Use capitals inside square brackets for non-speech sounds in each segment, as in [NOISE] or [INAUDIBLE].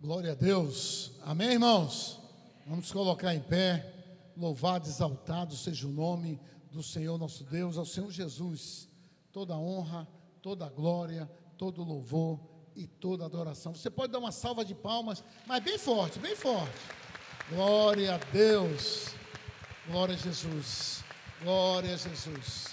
Glória a Deus. Amém, irmãos? Vamos colocar em pé. Louvado, exaltado seja o nome do Senhor nosso Deus, ao Senhor Jesus. Toda honra, toda glória, todo louvor e toda adoração. Você pode dar uma salva de palmas, mas bem forte, bem forte. Glória a Deus. Glória a Jesus. Glória a Jesus.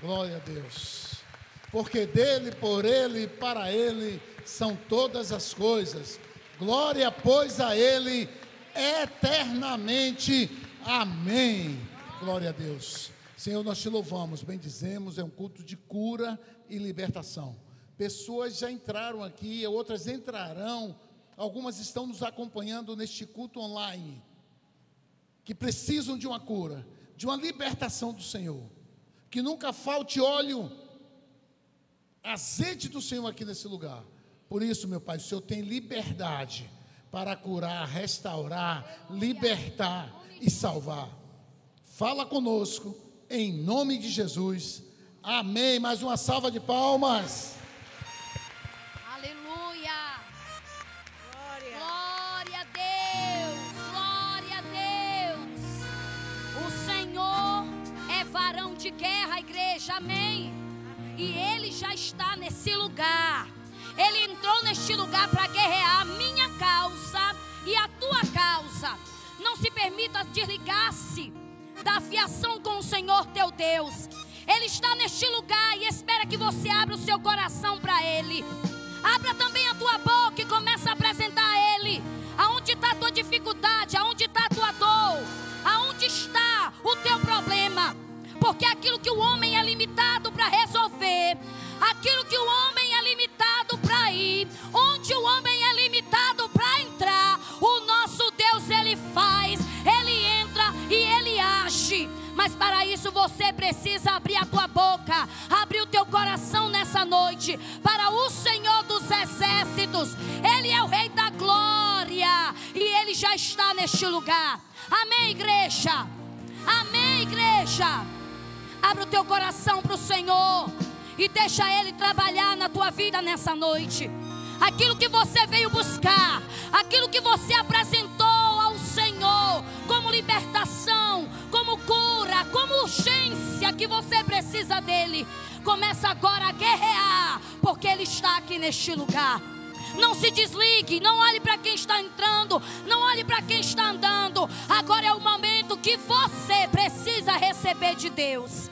Glória a Deus. Porque dele, por ele e para ele são todas as coisas. Glória, pois, a ele eternamente. Amém. Glória a Deus. Senhor, nós te louvamos, bendizemos, é um culto de cura e libertação. Pessoas já entraram aqui, outras entrarão, algumas estão nos acompanhando neste culto online, que precisam de uma cura, de uma libertação do Senhor. Que nunca falte óleo, azeite do Senhor aqui nesse lugar. Por isso, meu Pai, o Senhor tem liberdade para curar, restaurar, libertar e salvar. Fala conosco, em nome de Jesus. Amém. Mais uma salva de palmas. Aleluia. Glória. Glória a Deus. Glória a Deus. O Senhor é varão de guerra, igreja. Amém. E ele já está nesse lugar. Ele entrou neste lugar para guerrear a minha causa e a tua causa. Não se permita desligar-se da fiação com o Senhor teu Deus. Ele está neste lugar e espera que você abra o seu coração para Ele. Abra também a tua boca e comece a apresentar a Ele. Aonde está a tua dificuldade? Aonde está a tua dor? Aonde está o teu problema? Porque aquilo que o homem é limitado para resolver, aquilo que o homem é limitado para ir, onde o homem é limitado para entrar, o nosso Deus ele faz, ele entra e ele age. Mas para isso você precisa abrir a tua boca, abrir o teu coração nessa noite para o Senhor dos exércitos. Ele é o rei da glória e ele já está neste lugar. Amém, igreja. Amém, igreja. Abre o teu coração para o Senhor e deixa Ele trabalhar na tua vida nessa noite. Aquilo que você veio buscar, aquilo que você apresentou ao Senhor como libertação, como cura, como urgência que você precisa dele. Começa agora a guerrear, porque Ele está aqui neste lugar. Não se desligue, não olhe para quem está entrando, não olhe para quem está andando. Agora é o momento que você precisa receber de Deus.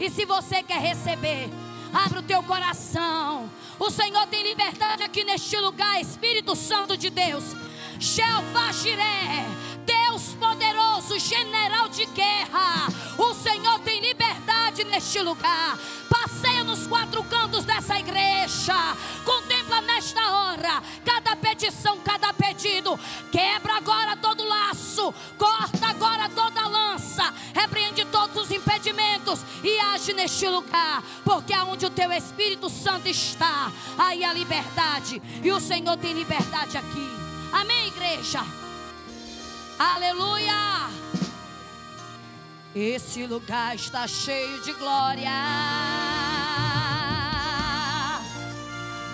E se você quer receber, Abra o teu coração. O Senhor tem liberdade aqui neste lugar, Espírito Santo de Deus. Jeová Jiré, Deus poderoso, general de guerra. O Senhor tem liberdade neste lugar. Passeia nos quatro cantos dessa igreja. Contempla nesta hora cada petição, cada pedido. Quebra agora todo laço. Lança. Repreende todos os impedimentos e age neste lugar. Porque aonde o teu Espírito Santo está, aí a liberdade. E o Senhor tem liberdade aqui. Amém, igreja? Aleluia! Esse lugar está cheio de glória.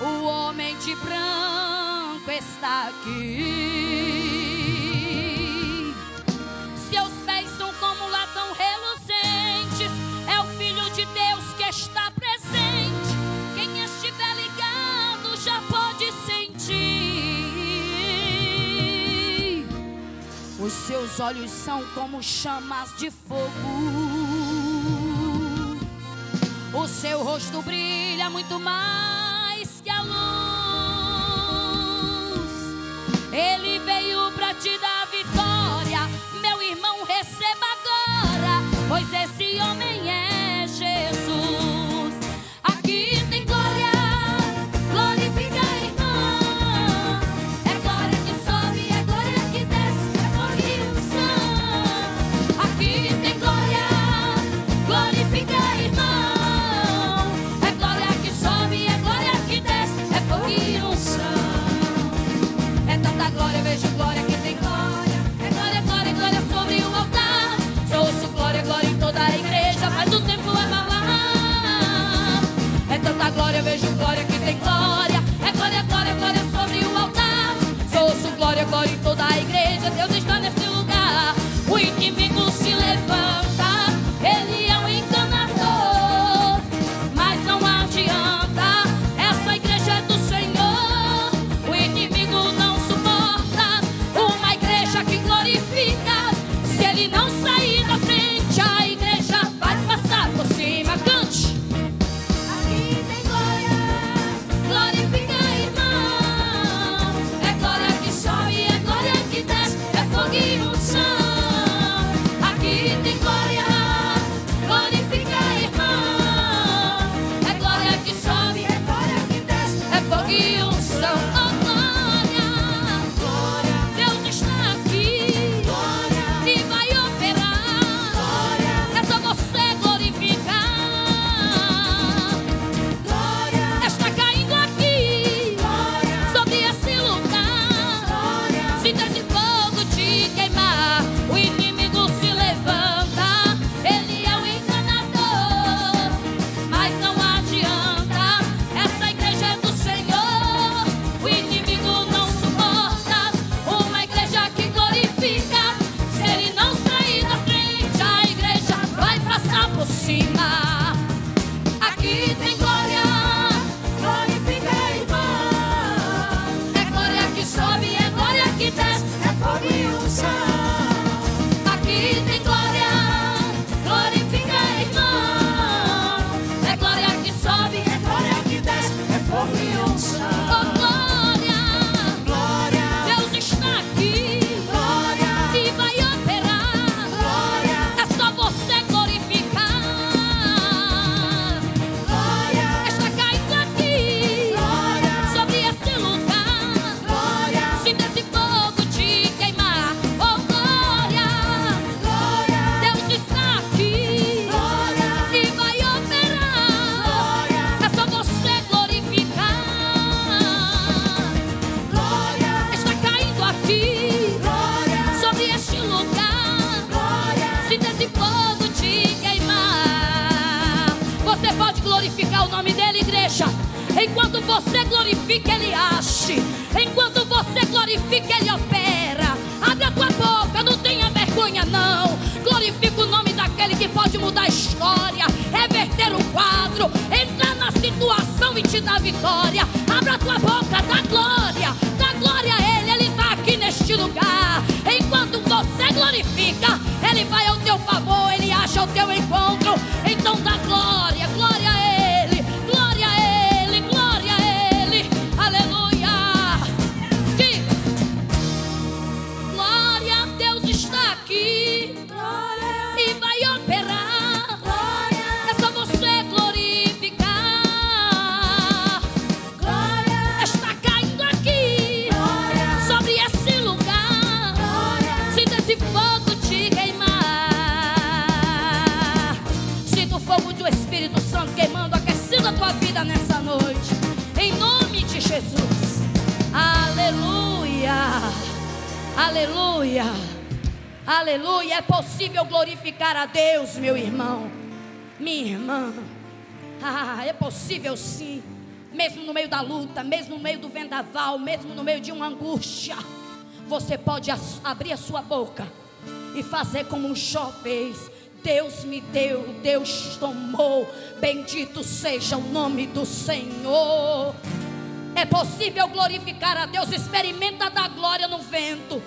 O homem de branco está aqui. Os seus olhos são como chamas de fogo. O seu rosto brilha muito mais que a luz. Ele veio para te dar vitória. Meu irmão, receba agora, pois esse homem luta, mesmo no meio do vendaval, mesmo no meio de uma angústia, você pode abrir a sua boca e fazer como um Jó fez. Deus me deu, Deus tomou. Bendito seja o nome do Senhor. É possível glorificar a Deus. Experimenta da glória no vento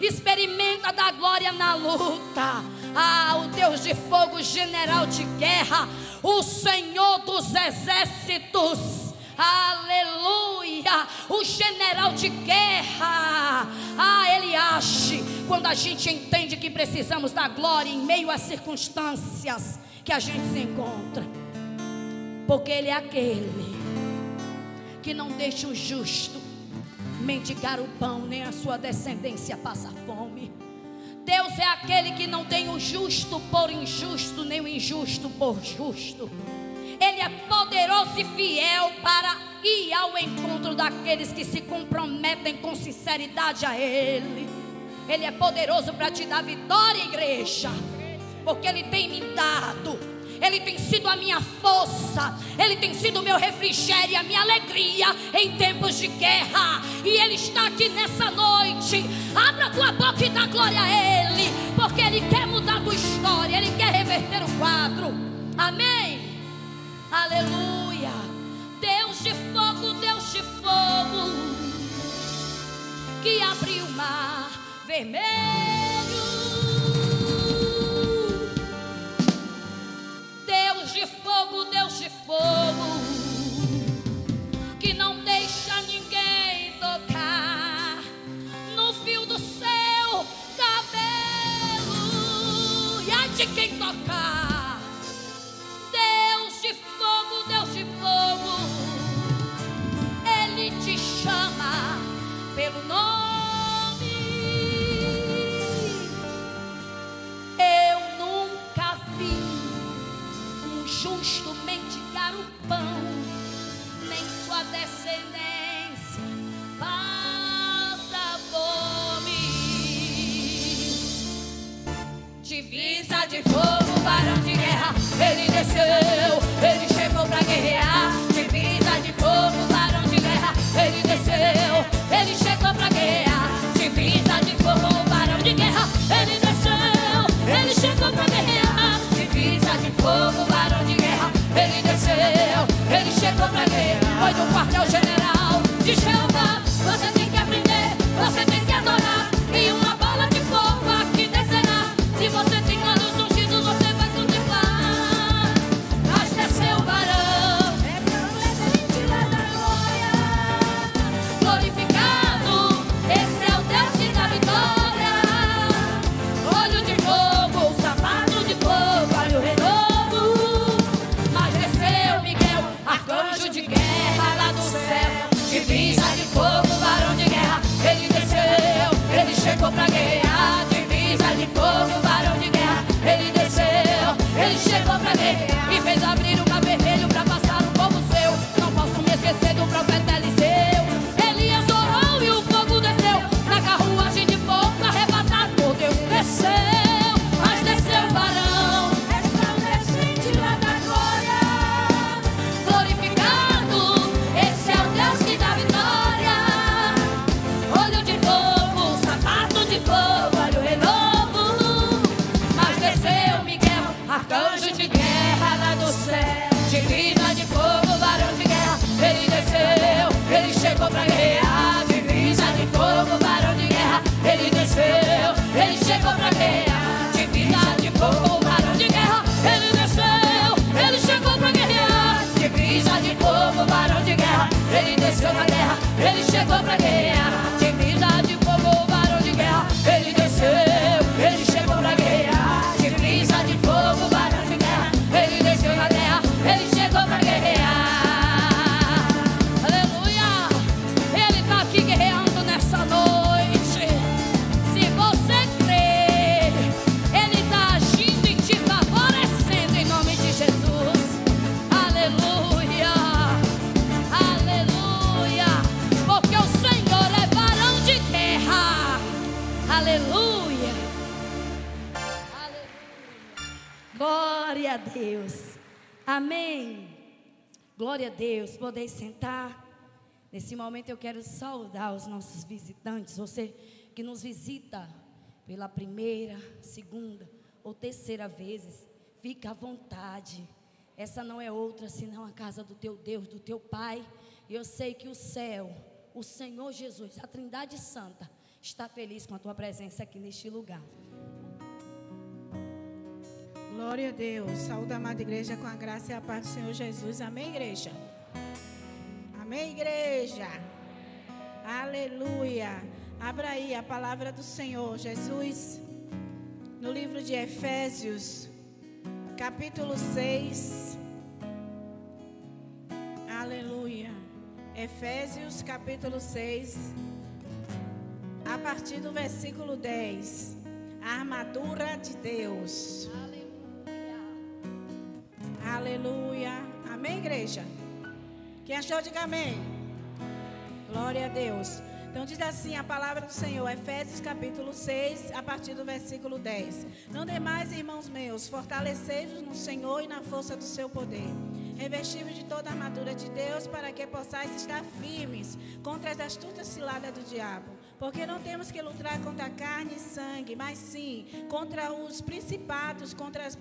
experimenta da glória na luta. Ah, o Deus de fogo, general de guerra, o Senhor dos exércitos. Aleluia! O general de guerra. Ah, ele age quando a gente entende que precisamos da glória em meio às circunstâncias que a gente se encontra. Porque ele é aquele que não deixa o justo mendigar o pão, nem a sua descendência passar fome. Deus é aquele que não tem o justo por injusto, nem o injusto por justo. Ele é poderoso e fiel para ir ao encontro daqueles que se comprometem com sinceridade a Ele. Ele é poderoso para te dar vitória, igreja, porque Ele tem me dado ele tem sido a minha força, Ele tem sido o meu refrigério, a minha alegria em tempos de guerra. E Ele está aqui nessa noite. Abra tua boca e dá glória a Ele, porque Ele quer mudar tua história, Ele quer reverter o quadro. Amém? Aleluia. Deus de fogo, Deus de fogo, que abriu o mar vermelho. Pão, nem sua descendência passa fome. Divisa de fogo, varão de guerra, ele desceu, ele chegou para guerrear. Divisa de fogo, varão de guerra, ele desceu, ele chegou para guerrear. Divisa de fogo, varão de guerra, ele desceu, ele chegou para guerrear. Glória a Deus. Podeis sentar. Nesse momento eu quero saudar os nossos visitantes. Você que nos visita pela primeira, segunda ou terceira vezes, fica à vontade. Essa não é outra senão a casa do teu Deus, do teu Pai. E eu sei que o céu, o Senhor Jesus, a Trindade Santa, está feliz com a tua presença aqui neste lugar. Glória a Deus. Saúde amada igreja com a graça e a paz do Senhor Jesus. Amém, igreja. Amém, igreja. Aleluia. Abra aí a palavra do Senhor Jesus no livro de Efésios, capítulo 6. Aleluia. Efésios, capítulo 6, a partir do versículo 10. A armadura de Deus. Aleluia. Amém, igreja? Quem achou, diga amém. Glória a Deus. Então diz assim a palavra do Senhor, Efésios capítulo 6, a partir do versículo 10. Não demais, irmãos meus, fortalecei-vos no Senhor e na força do seu poder. Revestivos de toda a armadura de Deus, para que possais estar firmes contra as astutas ciladas do diabo. Porque não temos que lutar contra carne e sangue, mas sim contra os principados, contra as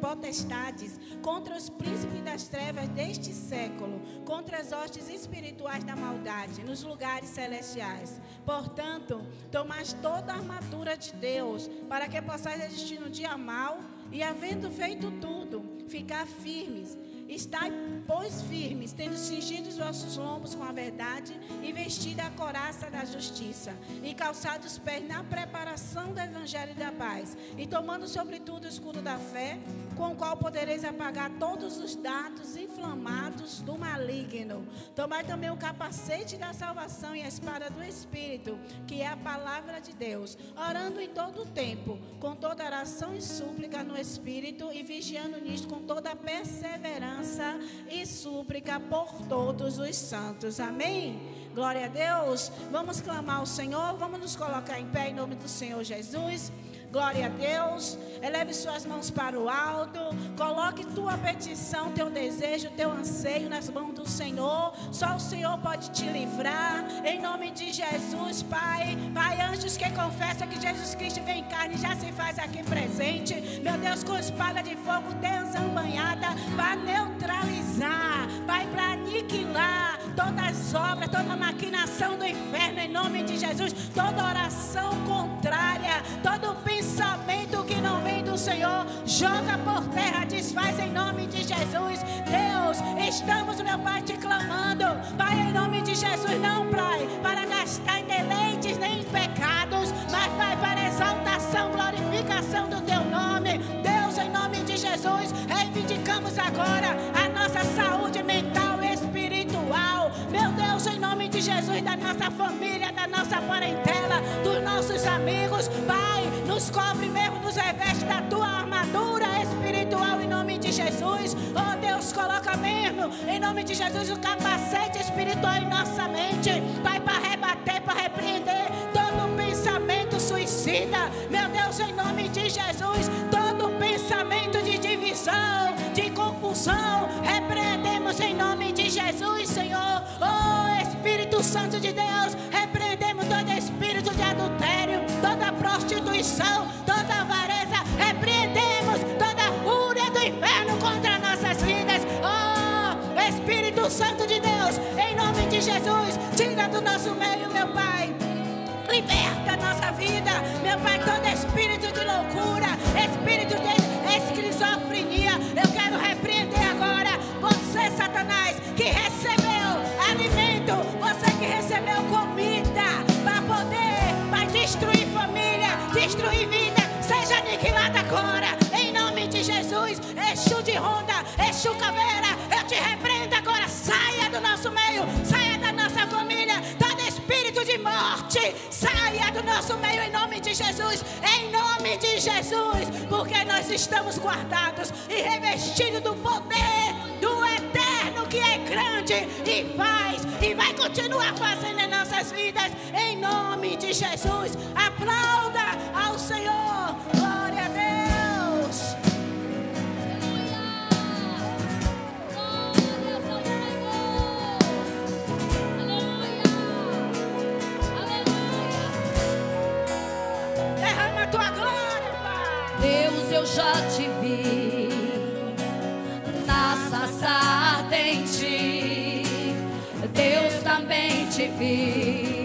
potestades, contra os príncipes das trevas deste século, contra as hostes espirituais da maldade nos lugares celestiais. Portanto, tomais toda a armadura de Deus, para que possais resistir no dia mal e, havendo feito tudo, ficar firmes. Estai, pois, firmes, tendo cingido os vossos lombos com a verdade e vestida a coraça da justiça, e calçados os pés na preparação do evangelho da paz, e tomando sobretudo o escudo da fé, com o qual podereis apagar todos os dados inflamados do maligno. Tomai também o capacete da salvação e a espada do Espírito, que é a palavra de Deus, orando em todo o tempo, com toda oração e súplica no Espírito, e vigiando nisto com toda perseverança e súplica por todos os santos. Amém? Glória a Deus. Vamos clamar ao Senhor, vamos nos colocar em pé em nome do Senhor Jesus. Glória a Deus. Eleve suas mãos para o alto. Coloque tua petição, teu desejo, teu anseio nas mãos do Senhor. Só o Senhor pode te livrar. Em nome de Jesus, Pai. Pai, anjos que confessam que Jesus Cristo vem em carne já se faz aqui presente. Meu Deus, com espada de fogo desambanhada para neutralizar, Pai, para aniquilar todas as obras, toda a maquinação do inferno em nome de Jesus. Toda oração contrária, todo pensamento que não vem do Senhor, joga por terra, desfaz em nome de Jesus. Deus, estamos, meu Pai, te clamando, Pai, em nome de Jesus, não, Pai, para gastar em deleites nem em pecados, mas, Pai, para exaltação, glorificação do teu nome. Deus, em nome de Jesus, reivindicamos agora a nossa saúde mental de Jesus, da nossa família, da nossa parentela, dos nossos amigos, Pai, nos cobre mesmo, nos reveste da tua armadura espiritual em nome de Jesus. Oh Deus, coloca mesmo em nome de Jesus o capacete espiritual em nossa mente, Pai, para rebater, para repreender todo pensamento suicida. Meu Deus, em nome de Jesus, todo pensamento de divisão, de confusão, repreendemos em nome de Jesus, Senhor. Oh Santo de Deus, repreendemos todo espírito de adultério, toda prostituição, toda avareza, repreendemos toda fúria do inferno contra nossas vidas. Oh, Espírito Santo de Deus, em nome de Jesus, tira do nosso meio, meu Pai. Liberta nossa vida, meu Pai, todo espírito de loucura, espírito de esquizofrenia, eu quero repreender agora você, Satanás, que recebeu alimento, você que recebeu comida para poder, para destruir família, destruir vida, seja aniquilada agora, em nome de Jesus. Exu de ronda, Exu caveira, eu te repreendo agora, saia do nosso meio, saia da nossa família, todo espírito de morte, saia do nosso meio em nome de Jesus, em nome de Jesus, porque nós estamos guardados e revestidos do poder e faz e vai continuar fazendo em nossas vidas, em nome de Jesus. Aplauda ao Senhor, glória a Deus. Aleluia. Glória a Deus. Aleluia. Aleluia. Derrama a tua glória, Pai. Deus, eu já te vi. Também te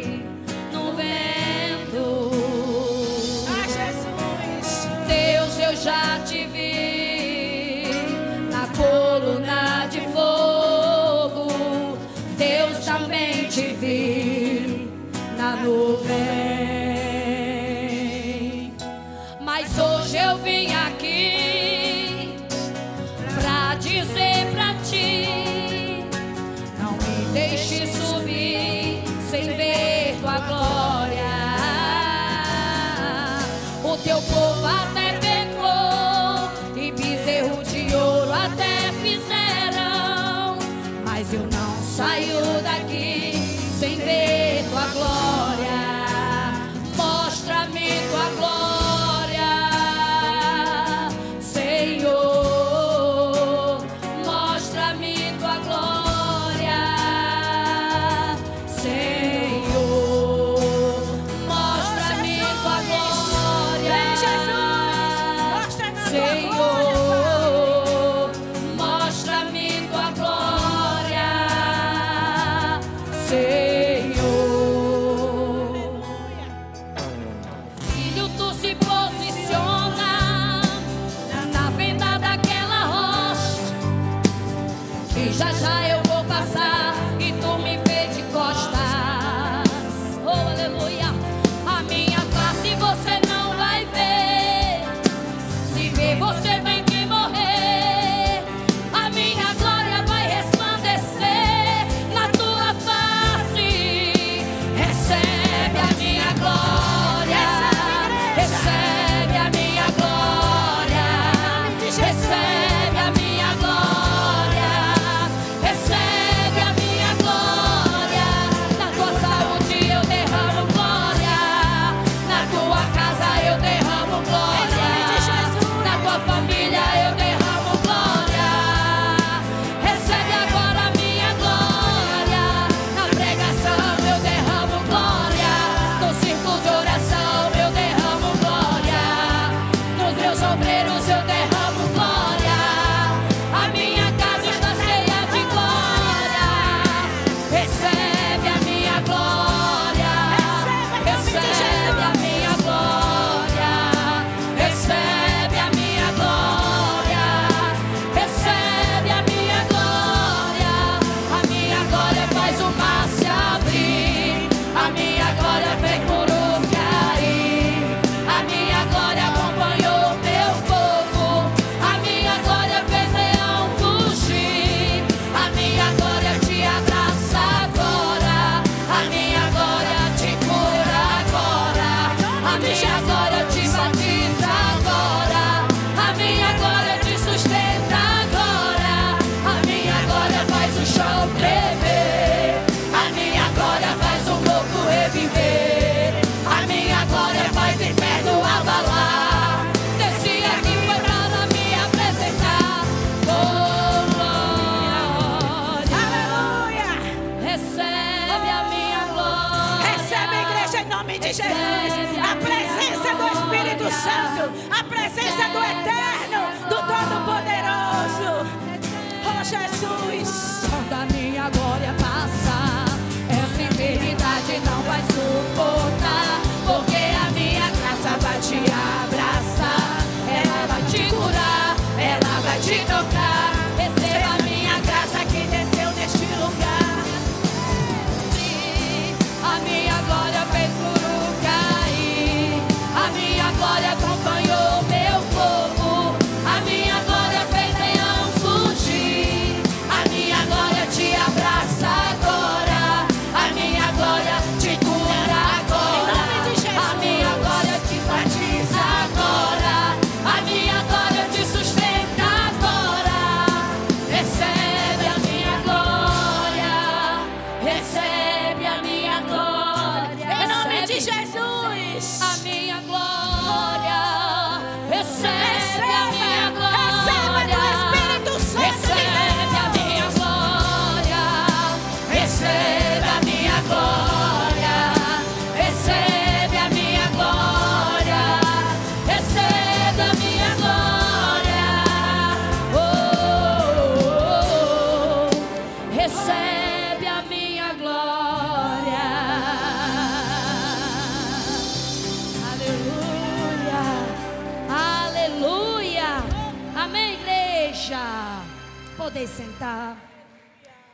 sentar.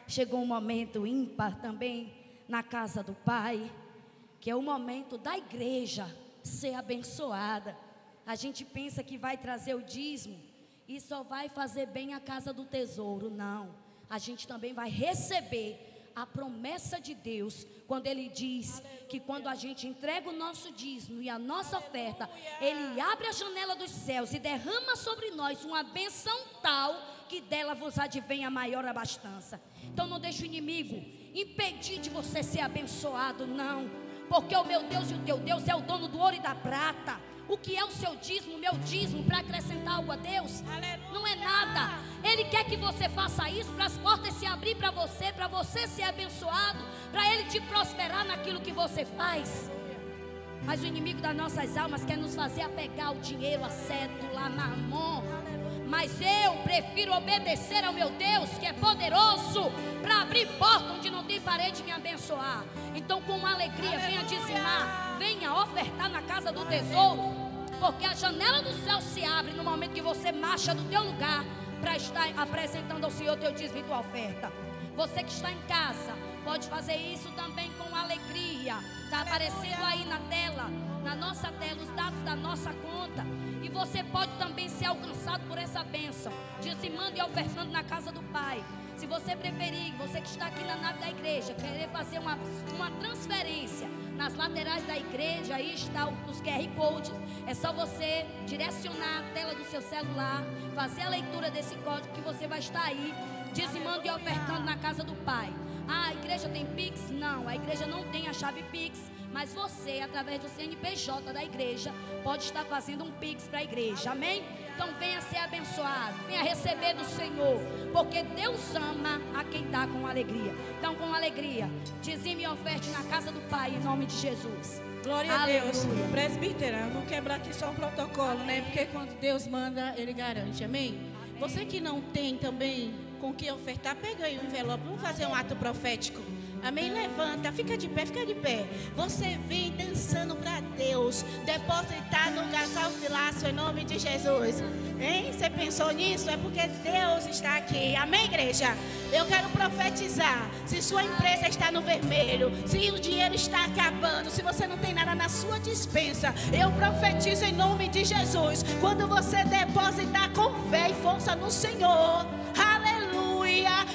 Chegou um momento ímpar também na casa do Pai, que é o momento da igreja ser abençoada. A gente pensa que vai trazer o dízimo e só vai fazer bem a casa do tesouro. Não. A gente também vai receber a promessa de Deus, quando Ele diz que quando a gente entrega o nosso dízimo e a nossa oferta, Ele abre a janela dos céus e derrama sobre nós uma benção tal que dela vos advém a maior abastança. Então não deixe o inimigo impedir de você ser abençoado, não. Porque o meu Deus e o teu Deus é o dono do ouro e da prata. O que é o seu dízimo, o meu dízimo, para acrescentar algo a Deus? Aleluia. Não é nada. Ele quer que você faça isso para as portas se abrir para você, para você ser abençoado, para Ele te prosperar naquilo que você faz. Mas o inimigo das nossas almas quer nos fazer apegar o dinheiro, a cédula, a mamon. Mas eu prefiro obedecer ao meu Deus, que é poderoso, para abrir porta onde não tem parede e me abençoar. Então, com alegria, venha dizimar, venha ofertar na casa do tesouro, porque a janela do céu se abre no momento que você marcha do teu lugar para estar apresentando ao Senhor teu dízimo e tua oferta. Você que está em casa, pode fazer isso também com alegria. Está aparecendo aí na tela, na nossa tela, os dados da nossa conta. E você pode também ser alcançado por essa bênção, dizimando e ofertando na casa do Pai. Se você preferir, você que está aqui na nave da igreja, querer fazer uma, uma transferência nas laterais da igreja, aí está os QR Codes. É só você direcionar a tela do seu celular, fazer a leitura desse código que você vai estar aí, dizimando e ofertando na casa do Pai. Ah, a igreja tem Pix? Não, a igreja não tem a chave Pix mas você, através do CNPJ da igreja, pode estar fazendo um pix para a igreja. Amém? Então venha ser abençoado, venha receber do Senhor, porque Deus ama a quem dá com alegria. Então, com alegria, dizime e oferte na casa do Pai, em nome de Jesus. Glória Aleluia. a Deus. Presbítera, vou quebrar aqui só um protocolo, né? Porque quando Deus manda, Ele garante. Amém? Você que não tem também com que ofertar, pega aí o envelope. Vamos fazer um ato profético. Amém? Levanta, fica de pé, fica de pé. Você vem dançando para Deus. Depositar no gasofilácio em nome de Jesus. Hein? Você pensou nisso? É porque Deus está aqui. Amém, igreja? Eu quero profetizar. Se sua empresa está no vermelho, se o dinheiro está acabando, se você não tem nada na sua dispensa, eu profetizo em nome de Jesus. Quando você depositar com fé e força no Senhor, aleluia,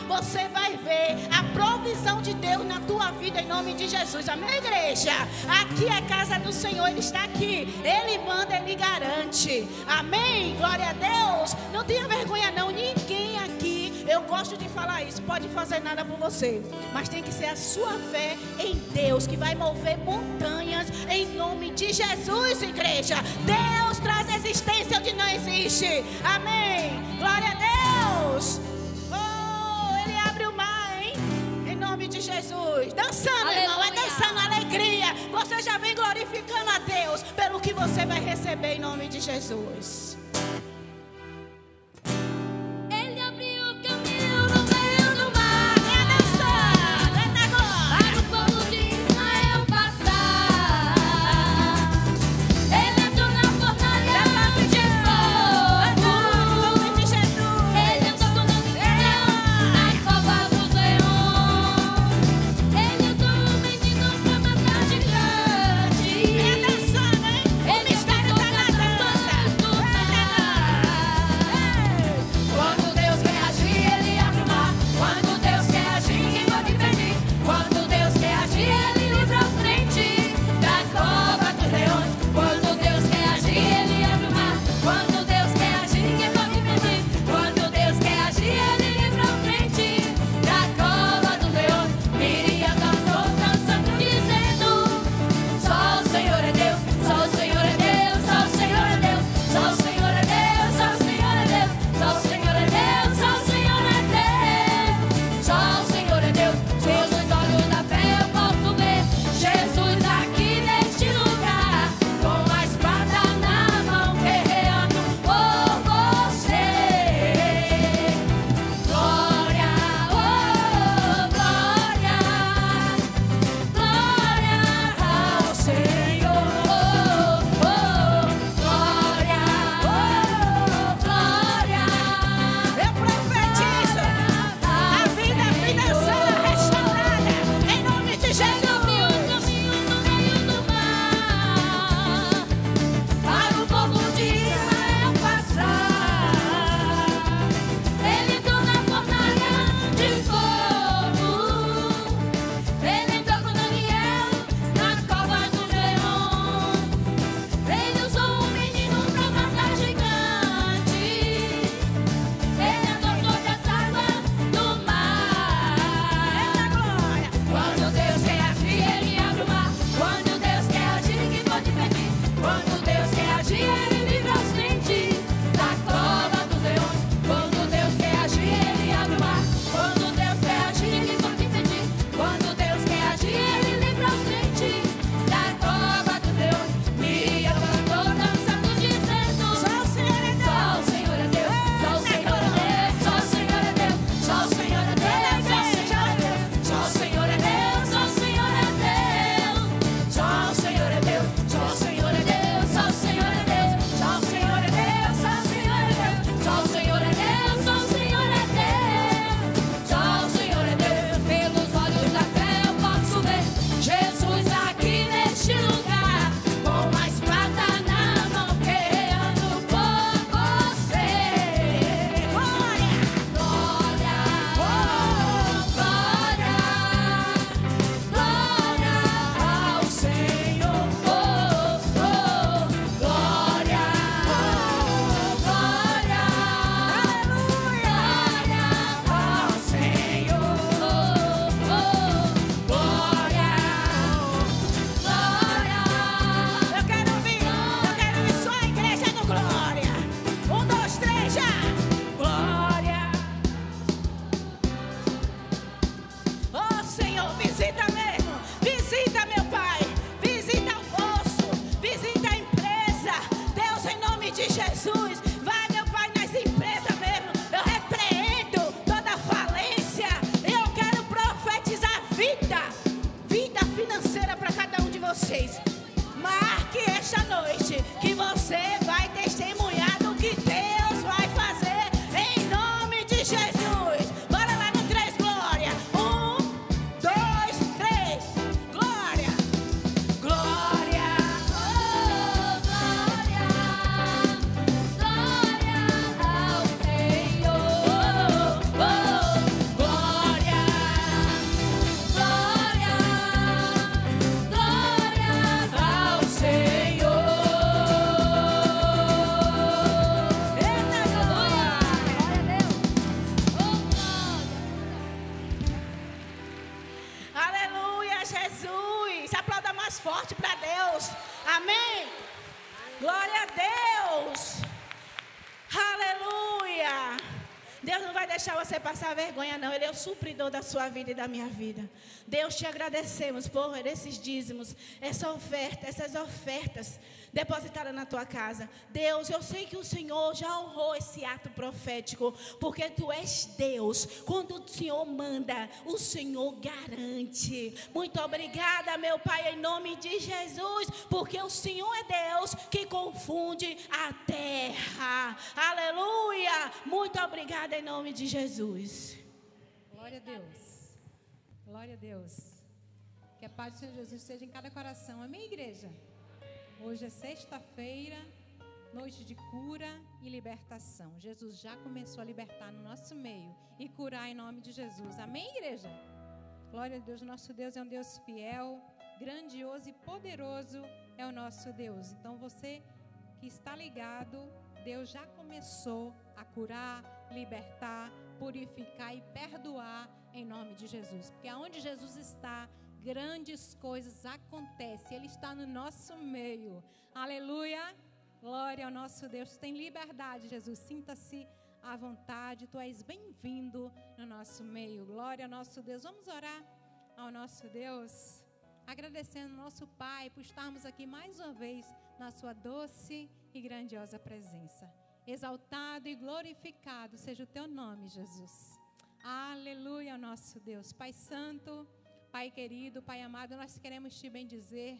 você vai ver a provisão de Deus na tua vida em nome de Jesus. Amém, igreja? Aqui é a casa do Senhor, Ele está aqui. Ele manda, Ele garante. Amém? Glória a Deus. Não tenha vergonha, não. Ninguém aqui, eu gosto de falar isso, pode fazer nada por você. Mas tem que ser a sua fé em Deus que vai mover montanhas em nome de Jesus, igreja. Deus traz existência onde não existe. Amém? Glória a Deus. Jesus. Dançando, Aleluia. irmão, é dançando alegria. Você já vem glorificando a Deus pelo que você vai receber em nome de Jesus. Supridor da sua vida e da minha vida. Deus, te agradecemos por esses dízimos, essa oferta, essas ofertas depositadas na tua casa. Deus, eu sei que o Senhor já honrou esse ato profético, porque tu és Deus. Quando o Senhor manda, o Senhor garante. Muito obrigada, meu Pai, em nome de Jesus, porque o Senhor é Deus que confunde a terra. Aleluia! Muito obrigada em nome de Jesus. Glória a Deus. Glória a Deus. Que a paz do Senhor Jesus esteja em cada coração. Amém, igreja? Hoje é sexta-feira, noite de cura e libertação. Jesus já começou a libertar no nosso meio e curar em nome de Jesus. Amém, igreja? Glória a Deus. Nosso Deus é um Deus fiel, grandioso e poderoso é o nosso Deus. Então você que está ligado, Deus já começou a curar, libertar, purificar e perdoar em nome de Jesus. Porque aonde Jesus está, grandes coisas acontecem. Ele está no nosso meio. Aleluia. Glória ao nosso Deus. Tem liberdade, Jesus. Sinta-se à vontade. Tu és bem-vindo no nosso meio. Glória ao nosso Deus. Vamos orar ao nosso Deus. Agradecendo nosso Pai por estarmos aqui mais uma vez na sua doce e grandiosa presença. Exaltado e glorificado seja o teu nome, Jesus. Aleluia, nosso Deus. Pai Santo, Pai querido, Pai amado, nós queremos te bendizer,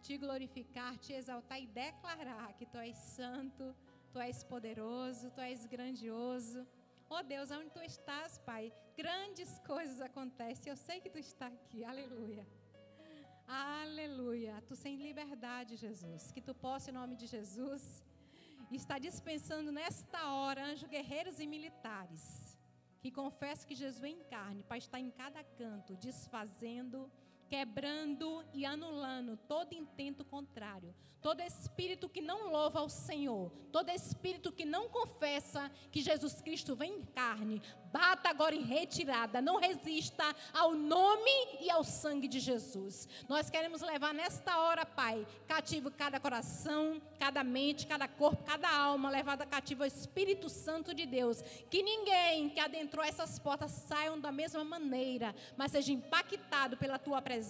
te glorificar, te exaltar e declarar que tu és santo, tu és poderoso, tu és grandioso. Oh Deus, onde tu estás, Pai, grandes coisas acontecem. Eu sei que tu está aqui. Aleluia. Aleluia. Tu sem liberdade, Jesus. Que tu possa, em nome de Jesus, estar dispensando nesta hora anjos guerreiros e militares. Que confessa que Jesus vem em carne para estar em cada canto, desfazendo, quebrando e anulando todo intento contrário. Todo espírito que não louva ao Senhor, todo espírito que não confessa que Jesus Cristo vem em carne, bata agora em retirada, não resista ao nome e ao sangue de Jesus. Nós queremos levar nesta hora, Pai, cativo cada coração, cada mente, cada corpo, cada alma, levada cativo ao Espírito Santo de Deus. Que ninguém que adentrou essas portas saiam da mesma maneira, mas seja impactado pela tua presença,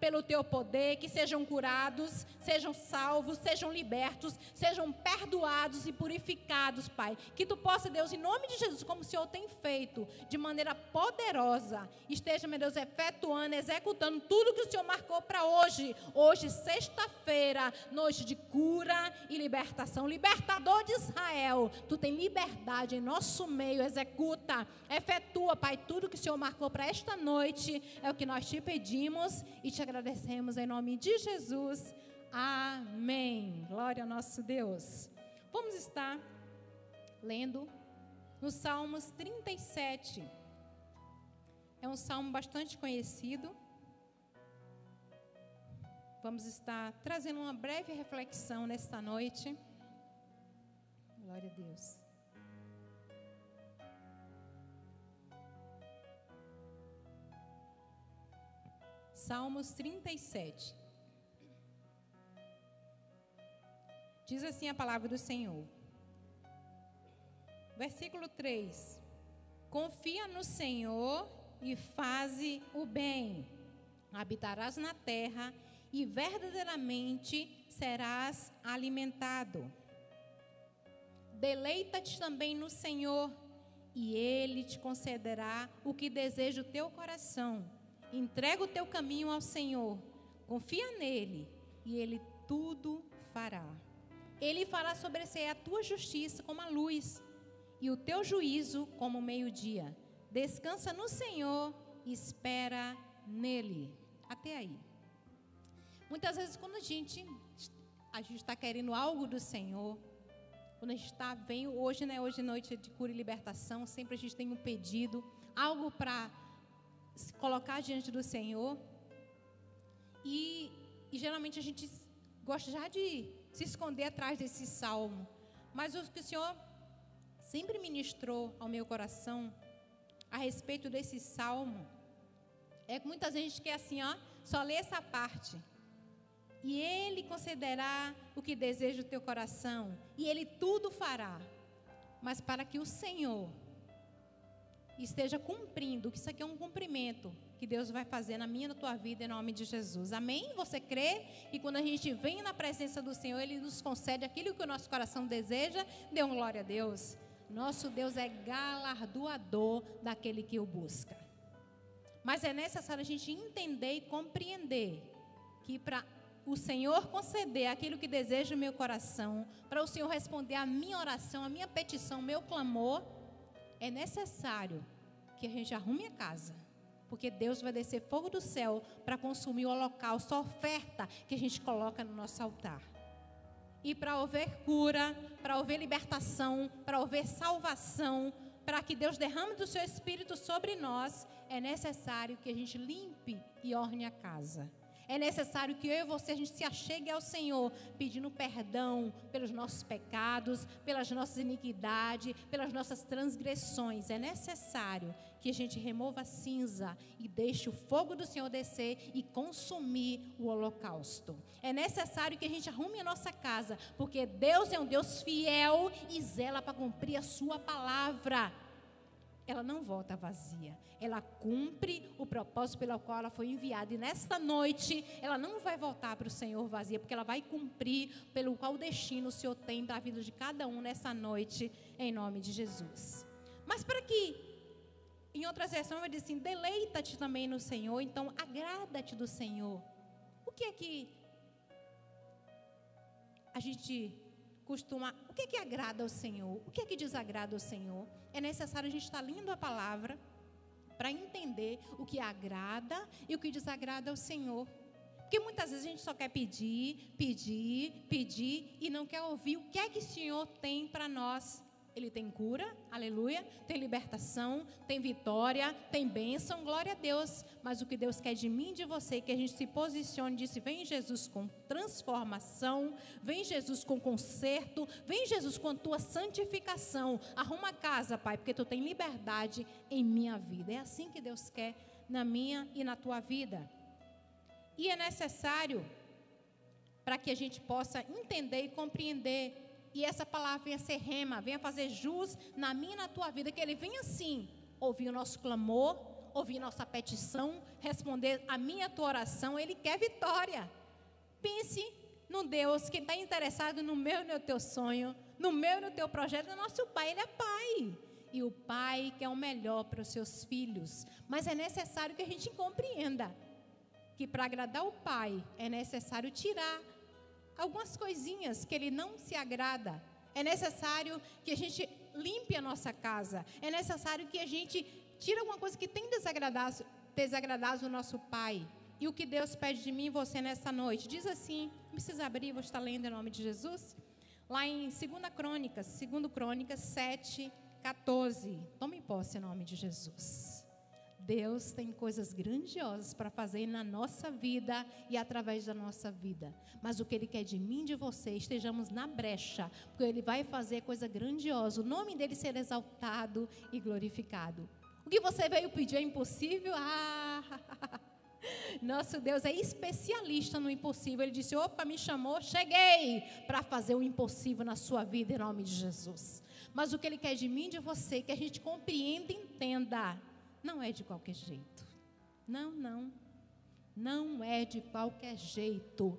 pelo teu poder, que sejam curados, sejam salvos, sejam libertos, sejam perdoados e purificados, Pai. Que tu possa, Deus, em nome de Jesus, como o Senhor tem feito, de maneira poderosa, esteja, meu Deus, efetuando, executando tudo que o Senhor marcou para hoje. Hoje, sexta-feira, noite de cura e libertação. Libertador de Israel, tu tem liberdade em nosso meio, executa, efetua, Pai, tudo que o Senhor marcou para esta noite. É o que nós te pedimos e te agradecemos em nome de Jesus. Amém. Glória ao nosso Deus. Vamos estar lendo no Salmos 37. É um salmo bastante conhecido. Vamos estar trazendo uma breve reflexão nesta noite. Glória a Deus. Salmos 37. Diz assim a palavra do Senhor. Versículo 3: Confia no Senhor e faze o bem, habitarás na terra e verdadeiramente serás alimentado. Deleita-te também no Senhor, e Ele te concederá o que deseja o teu coração. Entrega o teu caminho ao Senhor, Confia nele e ele tudo fará. Ele fará sobresser a tua justiça como a luz e o teu juízo como o meio-dia. Descansa no Senhor e espera nele. Até aí. Muitas vezes quando a gente a gente está querendo algo do Senhor, quando a gente está vem hoje, né? Hoje noite de cura e libertação, sempre a gente tem um pedido, algo para colocar diante do Senhor. E, e geralmente a gente gosta já de se esconder atrás desse salmo. Mas o que o Senhor sempre ministrou ao meu coração a respeito desse salmo é que muita gente quer assim, ó, só lê essa parte. E ele concederá o que deseja o teu coração, e ele tudo fará. Mas para que o Senhor esteja cumprindo, que isso aqui é um cumprimento que Deus vai fazer na minha e na tua vida em nome de Jesus. Amém? Você crê? E quando a gente vem na presença do Senhor, Ele nos concede aquilo que o nosso coração deseja. Dê uma glória a Deus. Nosso Deus é galardoador daquele que o busca. Mas é necessário a gente entender e compreender que para o Senhor conceder aquilo que deseja o meu coração, para o Senhor responder a minha oração, a minha petição, o meu clamor, é necessário que a gente arrume a casa. Porque Deus vai descer fogo do céu para consumir o holocausto, a oferta que a gente coloca no nosso altar. E para haver cura, para haver libertação, para haver salvação, para que Deus derrame do seu espírito sobre nós, é necessário que a gente limpe e orne a casa. É necessário que eu e você a gente se achegue ao Senhor, pedindo perdão pelos nossos pecados, pelas nossas iniquidades, pelas nossas transgressões. É necessário que a gente remova a cinza e deixe o fogo do Senhor descer e consumir o holocausto. É necessário que a gente arrume a nossa casa, porque Deus é um Deus fiel e zela para cumprir a sua palavra ela não volta vazia. Ela cumpre o propósito pelo qual ela foi enviada. E nesta noite, ela não vai voltar para o Senhor vazia, porque ela vai cumprir pelo qual o destino o Senhor tem da vida de cada um nessa noite, em nome de Jesus. Mas para que, em outras versões, vai dizer assim: deleita-te também no Senhor, então agrada-te do Senhor. O que é que a gente costuma. O que é que agrada ao Senhor? O que é que desagrada ao Senhor? É necessário a gente estar lendo a palavra para entender o que agrada e o que desagrada ao Senhor. Porque muitas vezes a gente só quer pedir, pedir, pedir e não quer ouvir o que é que o Senhor tem para nós. Ele tem cura, aleluia, tem libertação, tem vitória, tem bênção, glória a Deus. Mas o que Deus quer de mim e de você, que a gente se posicione e disse: vem Jesus com transformação, vem Jesus com conserto, vem Jesus com tua santificação. Arruma a casa, Pai, porque tu tem liberdade em minha vida. É assim que Deus quer na minha e na tua vida. E é necessário para que a gente possa entender e compreender e essa palavra venha ser rema, venha fazer jus na minha e na tua vida, que ele venha assim, ouvir o nosso clamor, ouvir nossa petição, responder a minha tua oração, ele quer vitória. Pense no Deus que está interessado no meu e no teu sonho, no meu e no teu projeto, o nosso Pai, Ele é Pai. E o Pai quer o melhor para os seus filhos. Mas é necessário que a gente compreenda que para agradar o Pai é necessário tirar algumas coisinhas que ele não se agrada. É necessário que a gente limpe a nossa casa. É necessário que a gente tire alguma coisa que tem desagradado, desagradado o nosso Pai. E o que Deus pede de mim e você nessa noite? Diz assim, não precisa abrir, vou estar lendo em nome de Jesus. Lá em 2 Crônicas, 2 Crônicas 7, 14. Tome posse em nome de Jesus. Deus tem coisas grandiosas para fazer na nossa vida e através da nossa vida. Mas o que Ele quer de mim e de você, estejamos na brecha, porque Ele vai fazer coisa grandiosa. O nome dele ser exaltado e glorificado. O que você veio pedir é impossível? Ah! [LAUGHS] Nosso Deus é especialista no impossível. Ele disse: opa, me chamou, cheguei para fazer o impossível na sua vida, em nome de Jesus. Mas o que Ele quer de mim e de você, que a gente compreenda e entenda não é de qualquer jeito. Não, não. Não é de qualquer jeito.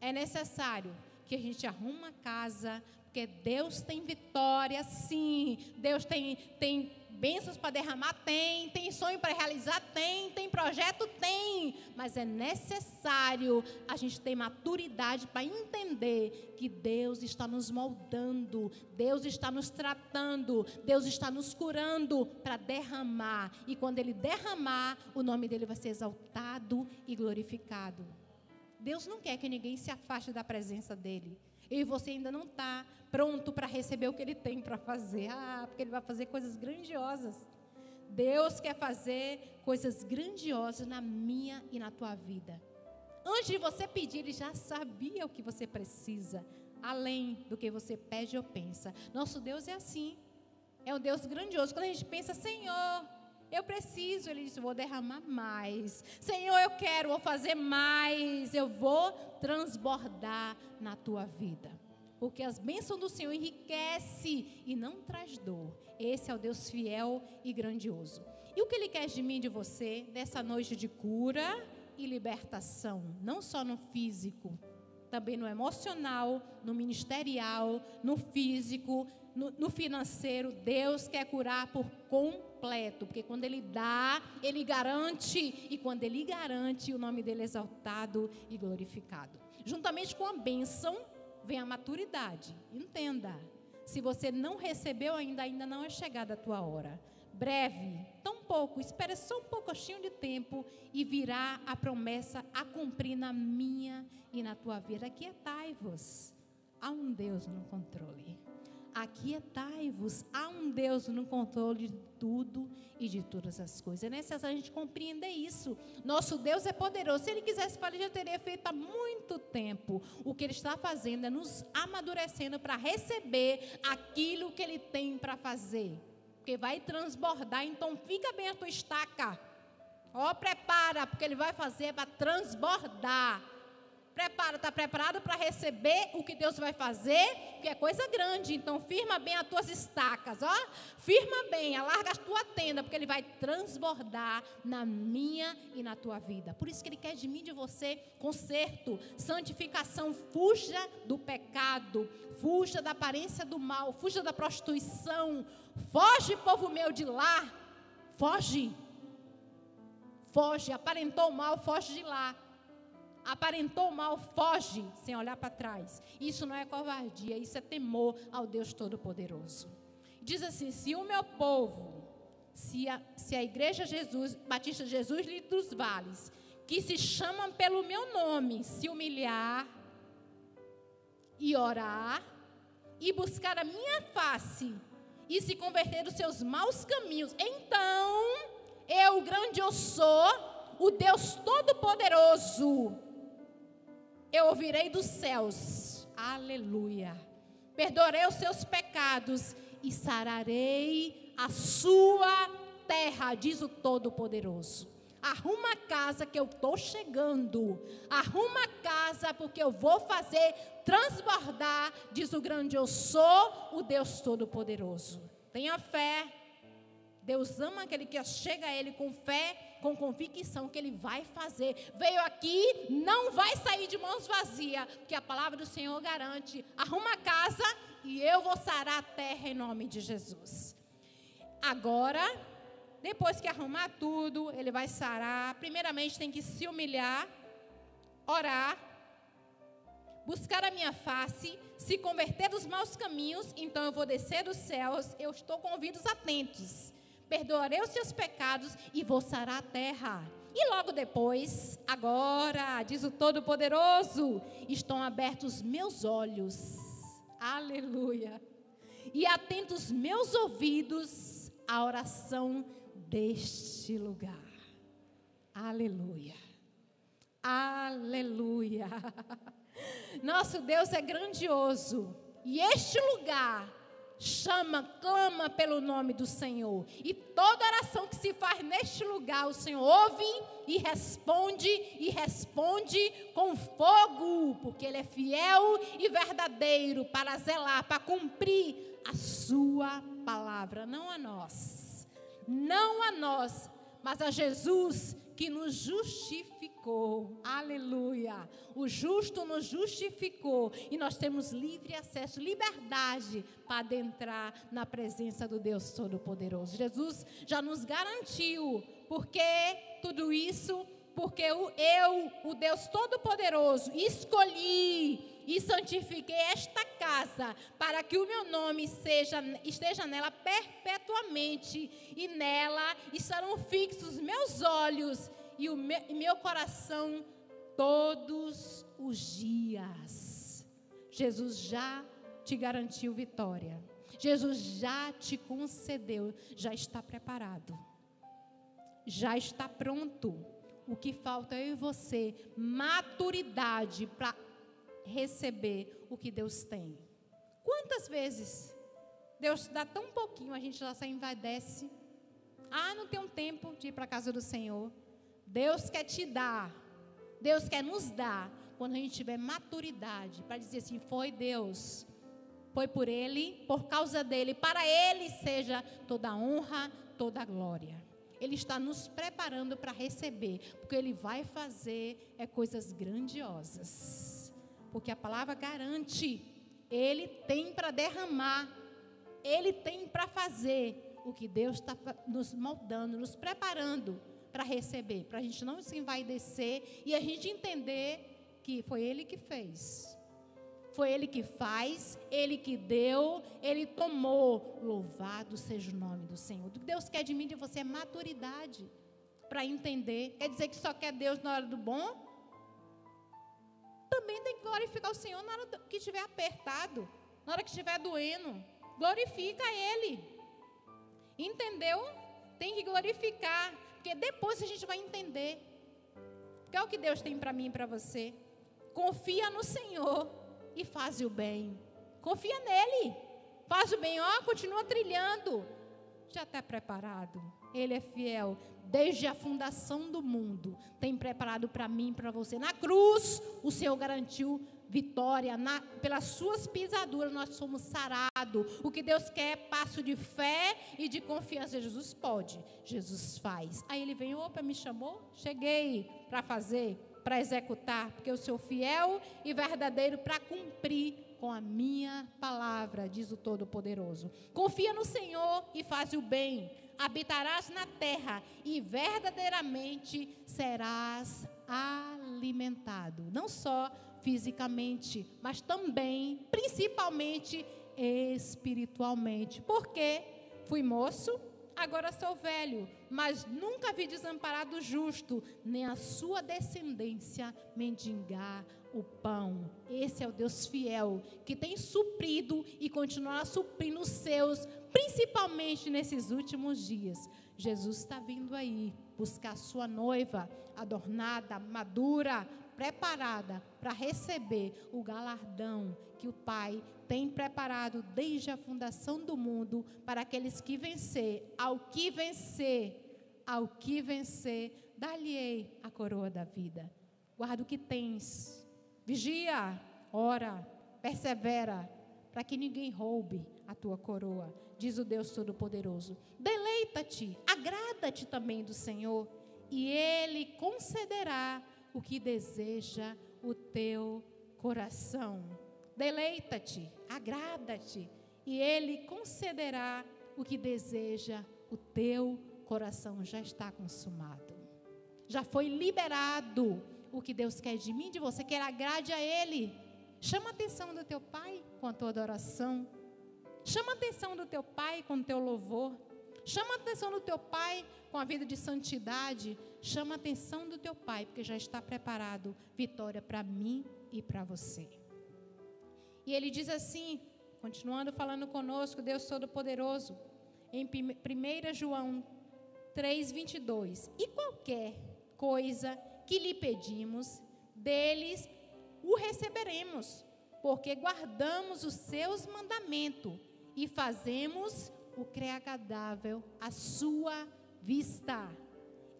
É necessário que a gente arruma a casa, porque Deus tem vitória, sim. Deus tem, tem bênçãos para derramar? Tem. Tem sonho para realizar? Tem. Tem projeto? Tem. Mas é necessário a gente ter maturidade para entender que Deus está nos moldando, Deus está nos tratando, Deus está nos curando para derramar. E quando Ele derramar, o nome dele vai ser exaltado e glorificado. Deus não quer que ninguém se afaste da presença dele. E você ainda não está pronto para receber o que Ele tem para fazer. Ah, porque Ele vai fazer coisas grandiosas. Deus quer fazer coisas grandiosas na minha e na tua vida. Antes de você pedir, Ele já sabia o que você precisa, além do que você pede ou pensa. Nosso Deus é assim. É um Deus grandioso. Quando a gente pensa, Senhor, eu preciso, ele disse, vou derramar mais. Senhor, eu quero, vou fazer mais. Eu vou transbordar na tua vida. Porque as bênçãos do Senhor enriquece e não traz dor. Esse é o Deus fiel e grandioso. E o que Ele quer de mim e de você nessa noite de cura e libertação, não só no físico, também no emocional, no ministerial, no físico, no, no financeiro. Deus quer curar por completo, porque quando Ele dá, Ele garante, e quando Ele garante, o nome dele é exaltado e glorificado. Juntamente com a bênção vem a maturidade. Entenda. Se você não recebeu ainda, ainda não é chegada a tua hora. Breve, tão pouco, espere só um pouquinho de tempo e virá a promessa a cumprir na minha e na tua vida. Aquietai-vos. Há um Deus no controle. Aquietai-vos. Há um Deus no controle de tudo e de todas as coisas. É necessário a gente compreender isso. Nosso Deus é poderoso. Se Ele quisesse fazer, já teria feito há muito tempo. O que Ele está fazendo é nos amadurecendo para receber aquilo que Ele tem para fazer. Porque vai transbordar. Então, fica bem a tua estaca. Ó, prepara, porque Ele vai fazer para transbordar. Prepara, está preparado para receber o que Deus vai fazer, que é coisa grande. Então, firma bem as tuas estacas, ó. Firma bem, alarga a tua tenda, porque Ele vai transbordar na minha e na tua vida. Por isso que Ele quer de mim e de você conserto, santificação. Fuja do pecado, fuja da aparência do mal, fuja da prostituição. Foge, povo meu, de lá. Foge. Foge, aparentou mal, foge de lá aparentou mal, foge sem olhar para trás. Isso não é covardia, isso é temor ao Deus Todo-Poderoso. Diz assim: se o meu povo, se a, se a Igreja Jesus, Batista Jesus dos Vales, que se chamam pelo meu nome, se humilhar e orar e buscar a minha face e se converter dos seus maus caminhos, então eu, grande eu sou, o Deus Todo-Poderoso, eu ouvirei dos céus, aleluia. Perdoarei os seus pecados e sararei a sua terra, diz o Todo-Poderoso. Arruma a casa que eu estou chegando. Arruma a casa porque eu vou fazer transbordar, diz o grande eu sou, o Deus Todo-Poderoso. Tenha fé. Deus ama aquele que chega a Ele com fé com convicção que Ele vai fazer. Veio aqui, não vai sair de mãos vazias, porque a palavra do Senhor garante: arruma a casa e eu vou sarar a terra em nome de Jesus. Agora, depois que arrumar tudo, Ele vai sarar. Primeiramente, tem que se humilhar, orar, buscar a minha face, se converter dos maus caminhos, então eu vou descer dos céus. Eu estou com ouvidos atentos perdoarei os seus pecados e vou sarar a terra. E logo depois, agora, diz o Todo-Poderoso, estão abertos meus olhos, aleluia, e atentos meus ouvidos à oração deste lugar, aleluia, aleluia. [LAUGHS] Nosso Deus é grandioso, e este lugar chama, clama pelo nome do Senhor. E toda oração que se faz neste lugar, o Senhor ouve e responde, e responde com fogo, porque Ele é fiel e verdadeiro para zelar, para cumprir a Sua palavra. Não a nós, não a nós, mas a Jesus que nos justificou. Aleluia. O justo nos justificou e nós temos livre acesso, liberdade para adentrar na presença do Deus Todo-Poderoso. Jesus já nos garantiu, porque tudo isso porque eu, o Deus Todo-Poderoso, escolhi e santifiquei esta casa para que o meu nome seja, esteja nela perpetuamente e nela estarão fixos meus olhos e o meu, e meu coração todos os dias. Jesus já te garantiu vitória. Jesus já te concedeu, já está preparado. Já está pronto o que falta é eu e você, maturidade para receber o que Deus tem. Quantas vezes Deus dá tão pouquinho, a gente já se invadece. Ah, não tem um tempo de ir para a casa do Senhor. Deus quer te dar, Deus quer nos dar, quando a gente tiver maturidade, para dizer assim: foi Deus, foi por Ele, por causa dEle, para Ele seja toda honra, toda glória. Ele está nos preparando para receber, porque Ele vai fazer é coisas grandiosas. Porque a palavra garante, Ele tem para derramar, Ele tem para fazer o que Deus está nos moldando, nos preparando para receber, para a gente não se envaidecer e a gente entender que foi Ele que fez. Foi Ele que faz, Ele que deu, Ele tomou. Louvado seja o nome do Senhor. O que Deus quer de mim de você é maturidade para entender. Quer dizer que só quer Deus na hora do bom? Também tem que glorificar o Senhor na hora que estiver apertado, na hora que estiver doendo. Glorifica Ele. Entendeu? Tem que glorificar, porque depois a gente vai entender. Que é o que Deus tem para mim e para você. Confia no Senhor e faz o bem. Confia nele. Faz o bem, ó, continua trilhando. Já está preparado. Ele é fiel. Desde a fundação do mundo, tem preparado para mim para você. Na cruz, o Senhor garantiu vitória. Na, pelas suas pisaduras, nós somos sarados. O que Deus quer é passo de fé e de confiança. Jesus pode, Jesus faz. Aí ele vem, opa, me chamou? Cheguei para fazer para executar, porque eu sou fiel e verdadeiro para cumprir com a minha palavra, diz o Todo-Poderoso. Confia no Senhor e faz o bem, habitarás na terra e verdadeiramente serás alimentado, não só fisicamente, mas também, principalmente espiritualmente. Porque fui moço, agora sou velho, mas nunca vi desamparado justo, nem a sua descendência mendigar o pão. Esse é o Deus fiel, que tem suprido e continuará suprindo os seus, principalmente nesses últimos dias. Jesus está vindo aí buscar sua noiva adornada, madura, preparada para receber o galardão que o Pai tem preparado desde a fundação do mundo para aqueles que vencer, ao que vencer, ao que vencer, dá-lhe a coroa da vida. Guarda o que tens. Vigia, ora, persevera, para que ninguém roube a tua coroa, diz o Deus Todo-Poderoso. Deleita-te, agrada-te também do Senhor, e Ele concederá o que deseja o teu coração. Deleita-te, agrada-te, e Ele concederá o que deseja o teu coração. Já está consumado, já foi liberado o que Deus quer de mim, de você, que agrade a Ele. Chama a atenção do teu pai com a tua adoração. Chama a atenção do teu pai com o teu louvor. Chama a atenção do teu pai com a vida de santidade. Chama a atenção do teu pai, porque já está preparado vitória para mim e para você. E ele diz assim, continuando falando conosco, Deus Todo-Poderoso, em 1 João 3,22: E qualquer coisa que lhe pedimos, deles o receberemos, porque guardamos os seus mandamentos e fazemos o que é agradável à sua vista.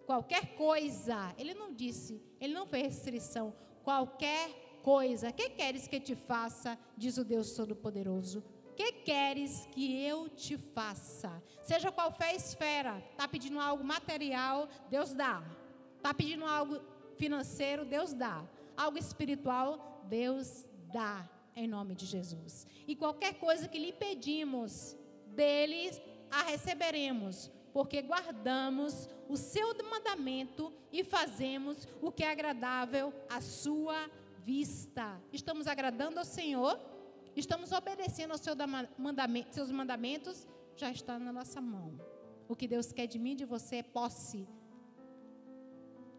Qualquer coisa, ele não disse, ele não fez restrição, qualquer coisa, que queres que te faça? Diz o Deus Todo-Poderoso. Que queres que eu te faça? Seja qual for a esfera, está pedindo algo material, Deus dá. Está pedindo algo financeiro, Deus dá. Algo espiritual, Deus dá, em nome de Jesus. E qualquer coisa que lhe pedimos dele, a receberemos, porque guardamos o seu mandamento e fazemos o que é agradável à sua vista. Estamos agradando ao Senhor? Estamos obedecendo aos seu mandamento, seus mandamentos? Já está na nossa mão. O que Deus quer de mim e de você é posse.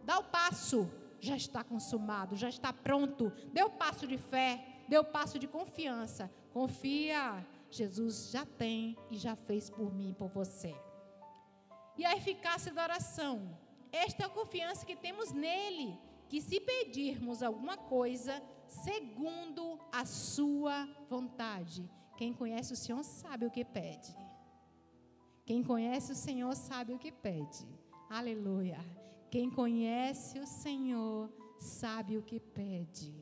Dá o passo, já está consumado, já está pronto. Dê o passo de fé, dê o passo de confiança. Confia, Jesus já tem e já fez por mim e por você. E a eficácia da oração. Esta é a confiança que temos nele, que se pedirmos alguma coisa, segundo a sua vontade. Quem conhece o Senhor sabe o que pede. Quem conhece o Senhor sabe o que pede. Aleluia. Quem conhece o Senhor sabe o que pede.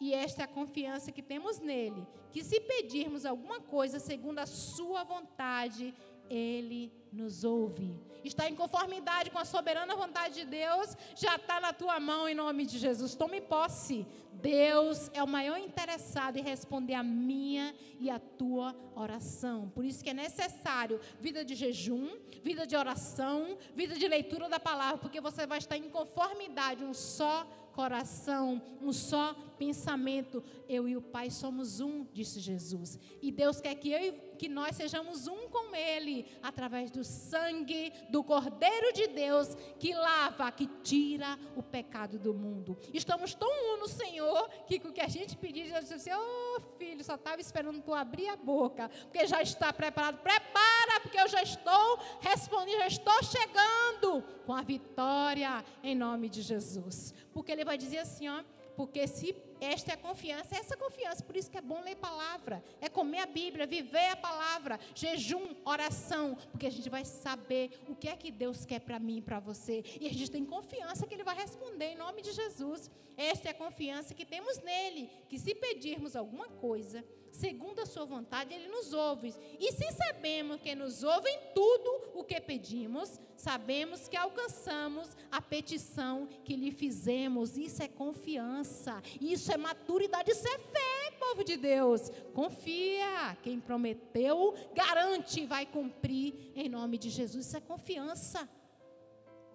E esta é a confiança que temos nele, que se pedirmos alguma coisa segundo a sua vontade, ele nos ouve. Está em conformidade com a soberana vontade de Deus, já está na tua mão em nome de Jesus. Tome posse. Deus é o maior interessado em responder a minha e a tua oração. Por isso que é necessário vida de jejum, vida de oração, vida de leitura da palavra, porque você vai estar em conformidade, um só coração, um só pensamento. Eu e o Pai somos um, disse Jesus. E Deus quer que eu e que nós sejamos um com Ele, através do sangue do Cordeiro de Deus, que lava, que tira o pecado do mundo. Estamos tão um no Senhor, que o que a gente pedir, já disse assim, oh filho, só estava esperando tu abrir a boca, porque já está preparado. Prepara, porque eu já estou respondendo, já estou chegando com a vitória em nome de Jesus. Porque Ele vai dizer assim, ó, porque se esta é a confiança, essa confiança, por isso que é bom ler palavra, é comer a Bíblia, viver a palavra, jejum, oração, porque a gente vai saber o que é que Deus quer para mim e para você, e a gente tem confiança que Ele vai responder em nome de Jesus. Esta é a confiança que temos nele, que se pedirmos alguma coisa, segundo a sua vontade, ele nos ouve. E se sabemos que nos ouve em tudo o que pedimos, sabemos que alcançamos a petição que lhe fizemos. Isso é confiança, isso é maturidade, isso é fé, povo de Deus. Confia, quem prometeu, garante vai cumprir em nome de Jesus. Isso é confiança.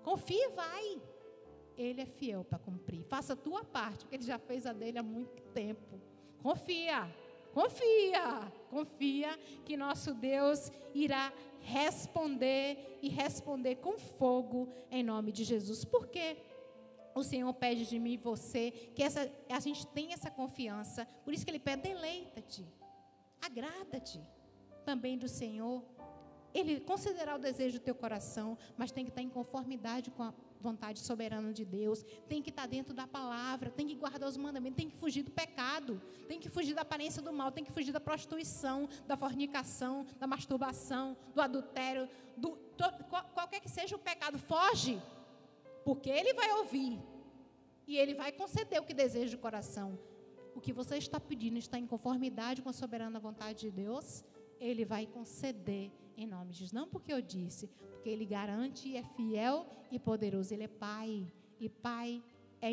Confia e vai. Ele é fiel para cumprir. Faça a tua parte, porque ele já fez a dele há muito tempo. Confia. Confia, confia que nosso Deus irá responder e responder com fogo em nome de Jesus. Porque o Senhor pede de mim e você que essa, a gente tenha essa confiança. Por isso que Ele pede: deleita-te, agrada-te também do Senhor. Ele considerar o desejo do teu coração, mas tem que estar em conformidade com a vontade soberana de Deus, tem que estar dentro da palavra, tem que guardar os mandamentos, tem que fugir do pecado, tem que fugir da aparência do mal, tem que fugir da prostituição, da fornicação, da masturbação, do adultério, do, qualquer que seja o pecado, foge, porque ele vai ouvir e ele vai conceder o que deseja o coração. O que você está pedindo está em conformidade com a soberana vontade de Deus, ele vai conceder em nome de Jesus. Não porque eu disse, porque Ele garante é fiel e poderoso. Ele é Pai. E Pai é,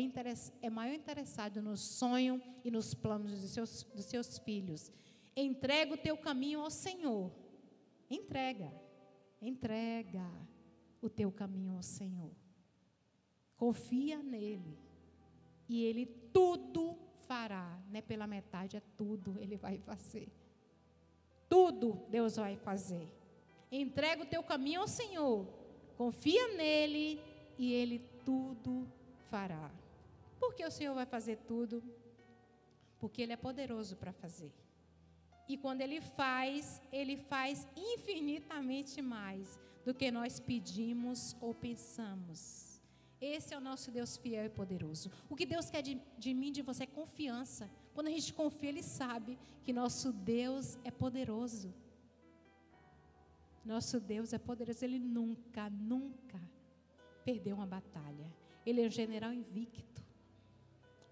é maior interessado no sonho e nos planos dos seus, dos seus filhos. Entrega o teu caminho ao Senhor. Entrega. Entrega o teu caminho ao Senhor. Confia nele. E ele tudo fará. Não é pela metade, é tudo ele vai fazer. Tudo Deus vai fazer. Entrega o teu caminho ao Senhor. Confia nele e ele tudo fará. Por que o Senhor vai fazer tudo? Porque ele é poderoso para fazer. E quando ele faz, ele faz infinitamente mais do que nós pedimos ou pensamos. Esse é o nosso Deus fiel e poderoso. O que Deus quer de, de mim, de você, é confiança. Quando a gente confia, Ele sabe que nosso Deus é poderoso. Nosso Deus é poderoso, ele nunca, nunca perdeu uma batalha. Ele é um general invicto.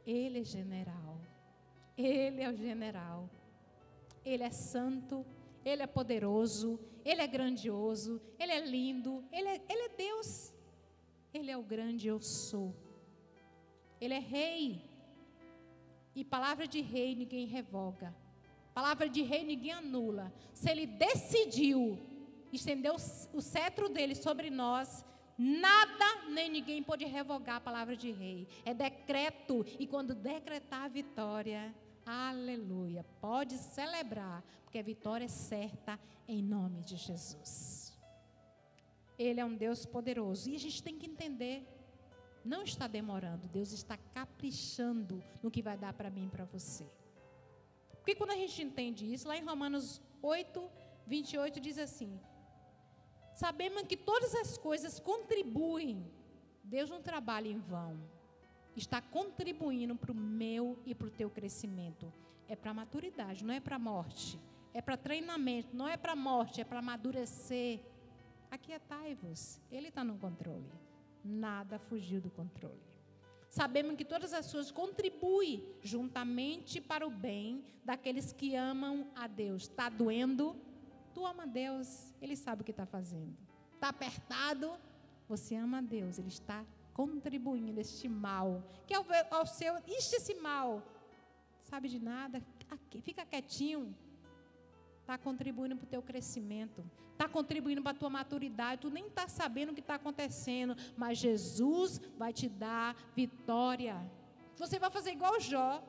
Ele é general. Ele é o general. Ele é santo, ele é poderoso, ele é grandioso, ele é lindo, ele é, ele é Deus. Ele é o grande eu sou. Ele é rei. E palavra de rei ninguém revoga. Palavra de rei ninguém anula. Se ele decidiu estender o cetro dele sobre nós, nada nem ninguém pode revogar a palavra de rei. É decreto. E quando decretar a vitória, aleluia, pode celebrar, porque a vitória é certa em nome de Jesus. Ele é um Deus poderoso. E a gente tem que entender não está demorando, Deus está caprichando no que vai dar para mim e para você. Porque quando a gente entende isso, lá em Romanos 8, 28 diz assim: Sabemos que todas as coisas contribuem, Deus não trabalha em vão, está contribuindo para o meu e para o teu crescimento. É para maturidade, não é para morte. É para treinamento, não é para morte, é para amadurecer. Aquietai-vos, Ele está no controle nada fugiu do controle. Sabemos que todas as coisas contribuem juntamente para o bem daqueles que amam a Deus. Está doendo? Tu ama Deus, Ele sabe o que está fazendo. Está apertado? Você ama Deus, Ele está contribuindo este mal, que ao, ao seu, ixi, esse mal, sabe de nada, fica quietinho, está contribuindo para o teu crescimento, está contribuindo para a tua maturidade, tu nem está sabendo o que está acontecendo, mas Jesus vai te dar vitória. Você vai fazer igual Jó,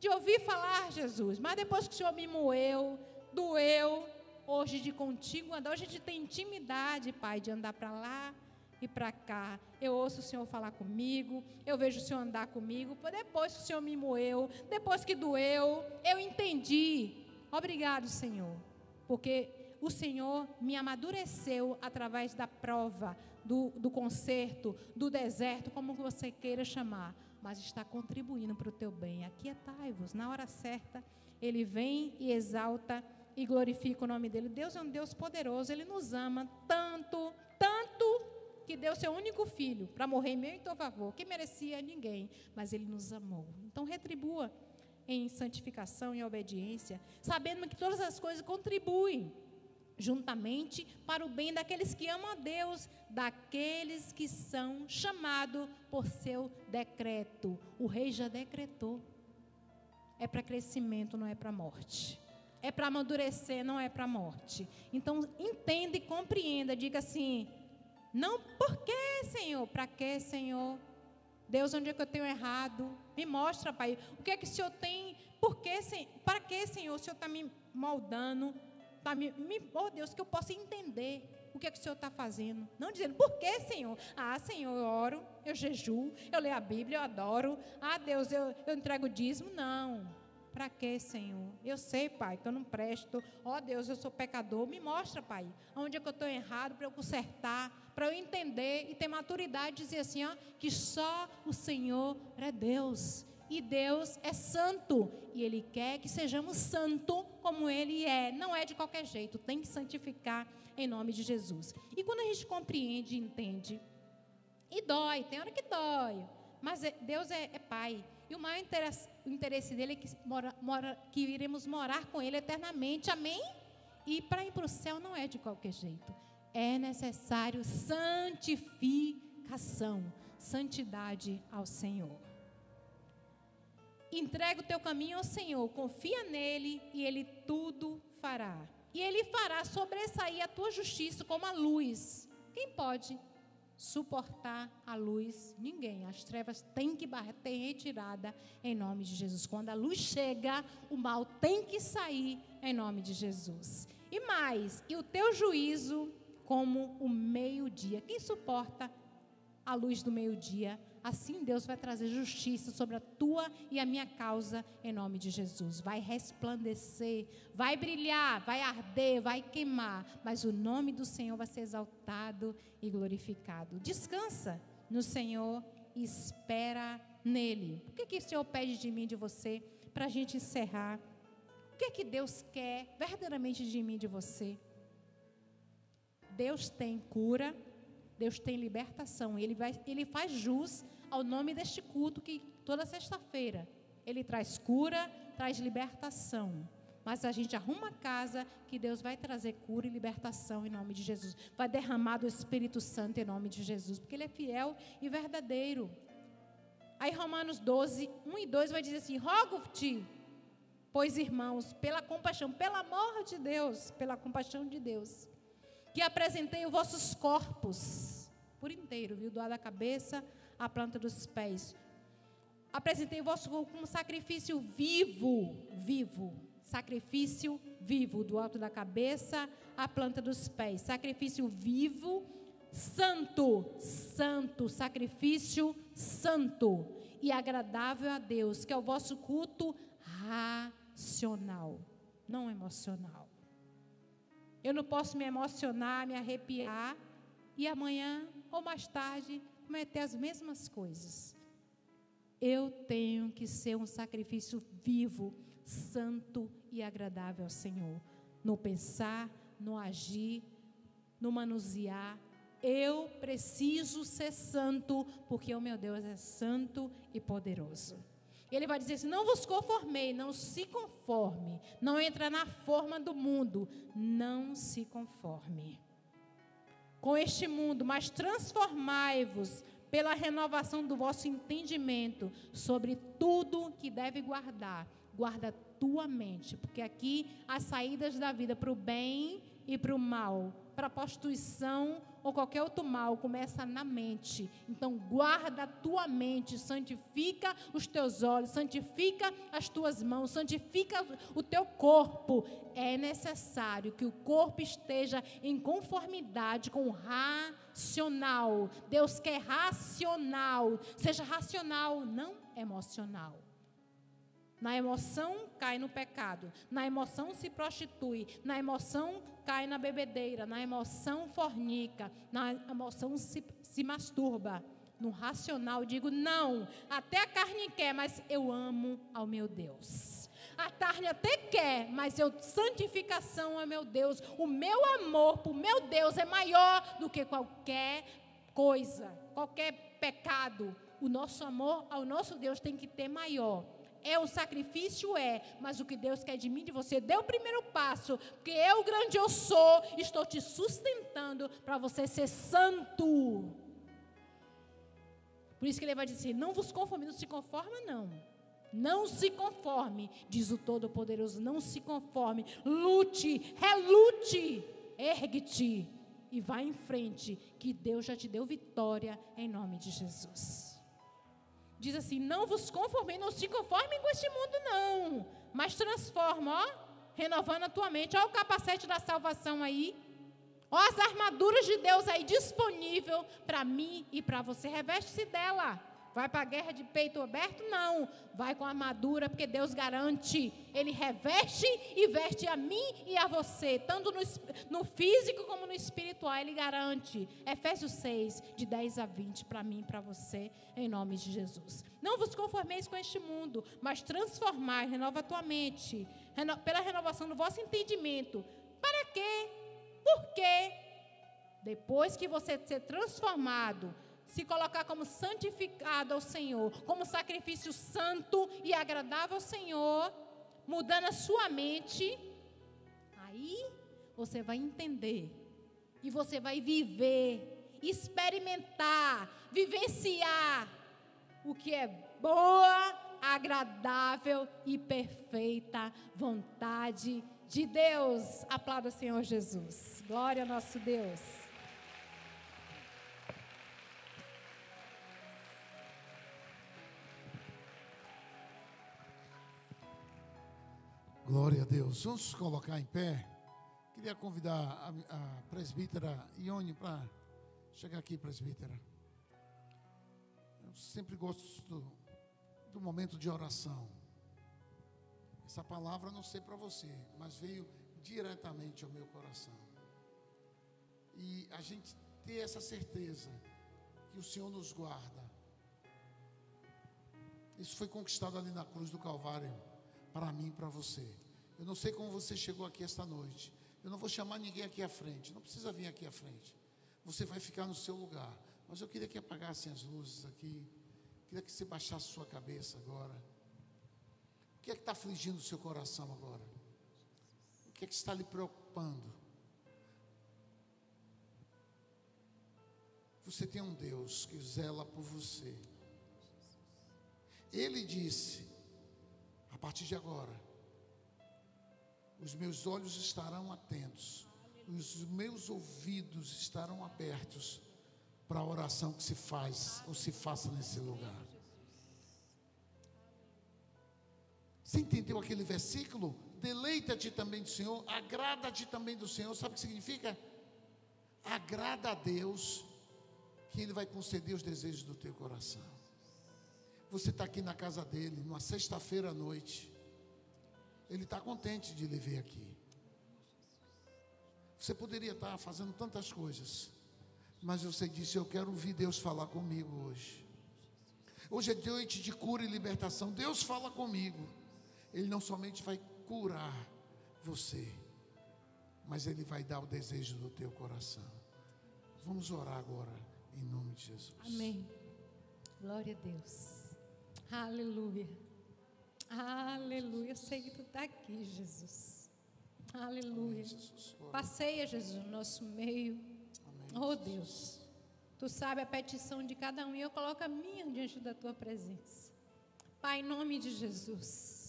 de ouvir falar Jesus, mas depois que o Senhor me moeu, doeu, hoje de contigo andar, hoje a gente tem intimidade, Pai, de andar para lá e para cá. Eu ouço o Senhor falar comigo, eu vejo o Senhor andar comigo. Depois que o Senhor me moeu, depois que doeu, eu entendi Obrigado, Senhor, porque o Senhor me amadureceu através da prova, do, do conserto, do deserto, como você queira chamar, mas está contribuindo para o teu bem. Aquietai-vos, na hora certa, Ele vem e exalta e glorifica o nome dEle. Deus é um Deus poderoso, Ele nos ama tanto, tanto, que deu seu único filho para morrer em meu e teu favor, que merecia ninguém, mas Ele nos amou. Então retribua em santificação e obediência, sabendo que todas as coisas contribuem juntamente para o bem daqueles que amam a Deus, daqueles que são chamados por seu decreto. O rei já decretou. É para crescimento, não é para morte. É para amadurecer, não é para morte. Então, entenda e compreenda, diga assim: não por que, Senhor? Para que, Senhor? Deus, onde é que eu tenho errado? Me mostra, Pai. O que é que o Senhor tem? Por que, para que, Senhor, o Senhor está me moldando? Tá me, me, oh Deus, que eu possa entender o que é que o Senhor está fazendo. Não dizendo, por que, Senhor? Ah, Senhor, eu oro, eu jejuo, eu leio a Bíblia, eu adoro. Ah, Deus, eu, eu entrego dízimo. Não. Para que, Senhor? Eu sei, Pai, que eu não presto. Ó oh, Deus, eu sou pecador. Me mostra, Pai, onde é que eu estou errado para eu consertar para eu entender e ter maturidade e dizer assim, ó, que só o Senhor é Deus. E Deus é santo. E Ele quer que sejamos santo como Ele é. Não é de qualquer jeito. Tem que santificar em nome de Jesus. E quando a gente compreende e entende, e dói, tem hora que dói. Mas é, Deus é, é Pai. E o interesse, o interesse dele é que, mora, mora, que iremos morar com Ele eternamente. Amém? E para ir para o céu não é de qualquer jeito é necessário santificação, santidade ao Senhor. Entrega o teu caminho ao Senhor, confia nele e ele tudo fará. E ele fará sobressair a tua justiça como a luz. Quem pode suportar a luz? Ninguém. As trevas têm que ter retirada em nome de Jesus. Quando a luz chega, o mal tem que sair em nome de Jesus. E mais, e o teu juízo como o meio-dia. Quem suporta a luz do meio-dia? Assim Deus vai trazer justiça sobre a tua e a minha causa em nome de Jesus. Vai resplandecer, vai brilhar, vai arder, vai queimar, mas o nome do Senhor vai ser exaltado e glorificado. Descansa no Senhor e espera nele. O que, que o Senhor pede de mim, de você, para a gente encerrar? O que, que Deus quer verdadeiramente de mim, de você? Deus tem cura, Deus tem libertação. Ele, vai, ele faz jus ao nome deste culto que toda sexta-feira ele traz cura, traz libertação. Mas a gente arruma casa que Deus vai trazer cura e libertação em nome de Jesus. Vai derramar do Espírito Santo em nome de Jesus, porque Ele é fiel e verdadeiro. Aí Romanos 12, 1 e 2 vai dizer assim: Rogo-te, pois irmãos, pela compaixão, pelo amor de Deus, pela compaixão de Deus, que apresentei os vossos corpos por inteiro, viu, do da cabeça à planta dos pés. Apresentei o vosso corpo como sacrifício vivo, vivo, sacrifício vivo, do alto da cabeça à planta dos pés. Sacrifício vivo, santo, santo, sacrifício santo e agradável a Deus, que é o vosso culto racional, não emocional. Eu não posso me emocionar, me arrepiar e amanhã ou mais tarde cometer as mesmas coisas. Eu tenho que ser um sacrifício vivo, santo e agradável ao Senhor. No pensar, no agir, no manusear. Eu preciso ser santo, porque o meu Deus é santo e poderoso. Ele vai dizer assim: não vos conformei, não se conforme, não entra na forma do mundo, não se conforme com este mundo, mas transformai-vos pela renovação do vosso entendimento sobre tudo que deve guardar. Guarda tua mente, porque aqui as saídas da vida para o bem e para o mal, para a prostituição ou qualquer outro mal começa na mente. Então guarda a tua mente, santifica os teus olhos, santifica as tuas mãos, santifica o teu corpo. É necessário que o corpo esteja em conformidade com o racional. Deus quer racional, seja racional, não emocional. Na emoção cai no pecado, na emoção se prostitui, na emoção cai na bebedeira, na emoção fornica, na emoção se, se masturba. No racional digo não, até a carne quer, mas eu amo ao meu Deus. A carne até quer, mas eu santificação ao meu Deus. O meu amor por meu Deus é maior do que qualquer coisa, qualquer pecado. O nosso amor ao nosso Deus tem que ter maior é o sacrifício, é, mas o que Deus quer de mim, de você, dê o primeiro passo, porque eu, grande eu sou, estou te sustentando para você ser santo. Por isso que ele vai dizer: não vos conforme, não se conforma, não. Não se conforme, diz o Todo-Poderoso, não se conforme. Lute, relute, ergue-te e vá em frente, que Deus já te deu vitória em nome de Jesus diz assim: Não vos conformem, não se conformem com este mundo, não. Mas transforma, ó, renovando a tua mente. Olha o capacete da salvação aí. Olha as armaduras de Deus aí disponível para mim e para você. Reveste-se dela. Vai para a guerra de peito aberto? Não. Vai com armadura, porque Deus garante. Ele reveste e veste a mim e a você, tanto no, no físico como no espiritual. Ele garante. Efésios 6, de 10 a 20, para mim e para você, em nome de Jesus. Não vos conformeis com este mundo, mas transformai, renova a tua mente, reno, pela renovação do vosso entendimento. Para quê? Por quê? Depois que você ser transformado, se colocar como santificado ao Senhor, como sacrifício santo e agradável ao Senhor, mudando a sua mente, aí você vai entender e você vai viver, experimentar, vivenciar o que é boa, agradável e perfeita vontade de Deus. Aplauda o Senhor Jesus. Glória ao nosso Deus. Glória a Deus. Vamos colocar em pé. Queria convidar a, a presbítera Ione para chegar aqui, presbítera. Eu sempre gosto do, do momento de oração. Essa palavra não sei para você, mas veio diretamente ao meu coração. E a gente ter essa certeza que o Senhor nos guarda. Isso foi conquistado ali na cruz do Calvário, para mim e para você. Eu não sei como você chegou aqui esta noite. Eu não vou chamar ninguém aqui à frente. Não precisa vir aqui à frente. Você vai ficar no seu lugar. Mas eu queria que apagassem as luzes aqui. Queria que você baixasse sua cabeça agora. O que é que está afligindo o seu coração agora? que é que está lhe preocupando? Você tem um Deus que zela por você. Ele disse: partir de agora, os meus olhos estarão atentos, os meus ouvidos estarão abertos para a oração que se faz ou se faça nesse lugar. Você entendeu aquele versículo? Deleita-te também do Senhor, agrada-te também do Senhor. Sabe o que significa? Agrada a Deus, que Ele vai conceder os desejos do teu coração. Você está aqui na casa dele, numa sexta-feira à noite. Ele está contente de lhe ver aqui. Você poderia estar fazendo tantas coisas, mas você disse: Eu quero ouvir Deus falar comigo hoje. Hoje é noite de cura e libertação. Deus fala comigo. Ele não somente vai curar você, mas Ele vai dar o desejo do teu coração. Vamos orar agora, em nome de Jesus. Amém. Glória a Deus. Aleluia. Aleluia. Eu sei que tu está aqui, Jesus. Aleluia. Passeia, Jesus, no nosso meio. Oh, Deus. Tu sabe a petição de cada um e eu coloco a minha diante da tua presença. Pai, em nome de Jesus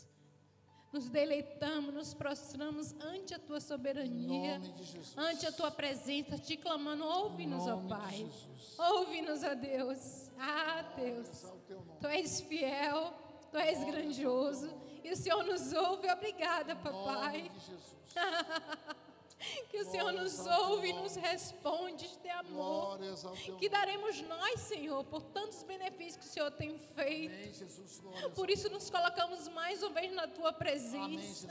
nos deleitamos, nos prostramos ante a tua soberania, ante a tua presença, te clamando, ouve-nos, ó Pai. Ouve-nos, ó Deus. Ah, Deus. Tu és fiel, tu és grandioso. E o Senhor nos ouve. Obrigada, papai. [LAUGHS] [LAUGHS] Que o Senhor nos ouve e nos responde de amor. Que daremos nós, Senhor, por tantos benefícios que o Senhor tem feito. Por isso nos colocamos mais uma vez na tua presença.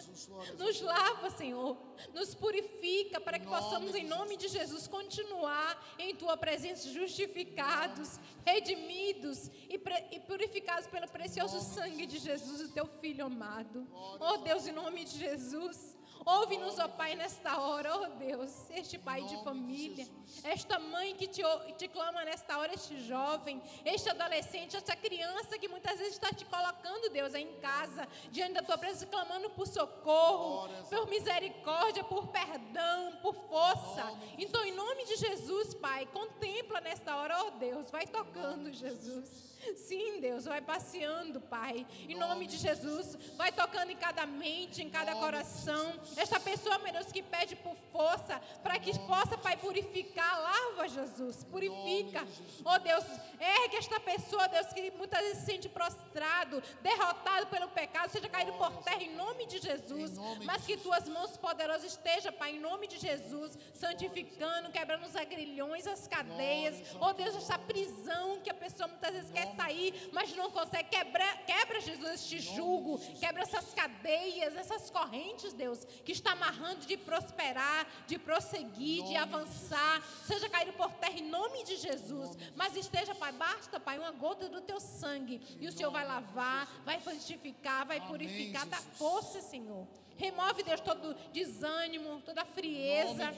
Nos lava, Senhor. Nos purifica para que possamos, em nome de Jesus, continuar em tua presença, justificados, redimidos e purificados pelo precioso sangue de Jesus, o teu filho amado. Oh Deus, em nome de Jesus. Ouve-nos, ó Pai, nesta hora, ó Deus, este pai de família, esta mãe que te, te clama nesta hora, este jovem, este adolescente, esta criança que muitas vezes está te colocando, Deus, aí em casa, diante da tua presença, clamando por socorro, por misericórdia, por perdão, por força. Então, em nome de Jesus, Pai, contempla nesta hora, ó Deus, vai tocando, Jesus. Sim, Deus, vai passeando, Pai. Em nome de Jesus, vai tocando em cada mente, em cada coração. Esta pessoa, meu Deus, que pede por força, para que possa, Pai, purificar. Lava, Jesus, purifica. Oh Deus, ergue esta pessoa, Deus, que muitas vezes se sente prostrado, derrotado pelo pecado, seja caído por terra em nome de Jesus. Mas que tuas mãos poderosas estejam, Pai, em nome de Jesus, santificando, quebrando os agrilhões, as cadeias. Oh Deus, essa prisão que a pessoa muitas vezes quer sair, mas não consegue. Quebra, quebra Jesus, este jugo, quebra essas cadeias, essas correntes, Deus, que está amarrando de prosperar, de prosseguir, de avançar. Seja caído por terra em nome de Jesus. Mas esteja, Pai, basta, Pai, uma gota do teu sangue. E o Senhor vai lavar, vai santificar, vai purificar. Dá força, Senhor. Remove, Deus, todo desânimo, toda frieza.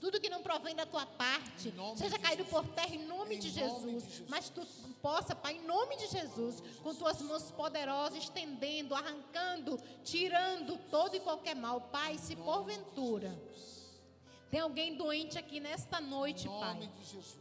Tudo que não provém da tua parte. Seja caído por terra em nome, em de, Jesus. nome de Jesus. Mas tu possa, Pai, em nome de Jesus, com tuas mãos poderosas, estendendo, arrancando, tirando todo e qualquer mal. Pai, se porventura. Tem alguém doente aqui nesta noite, Pai.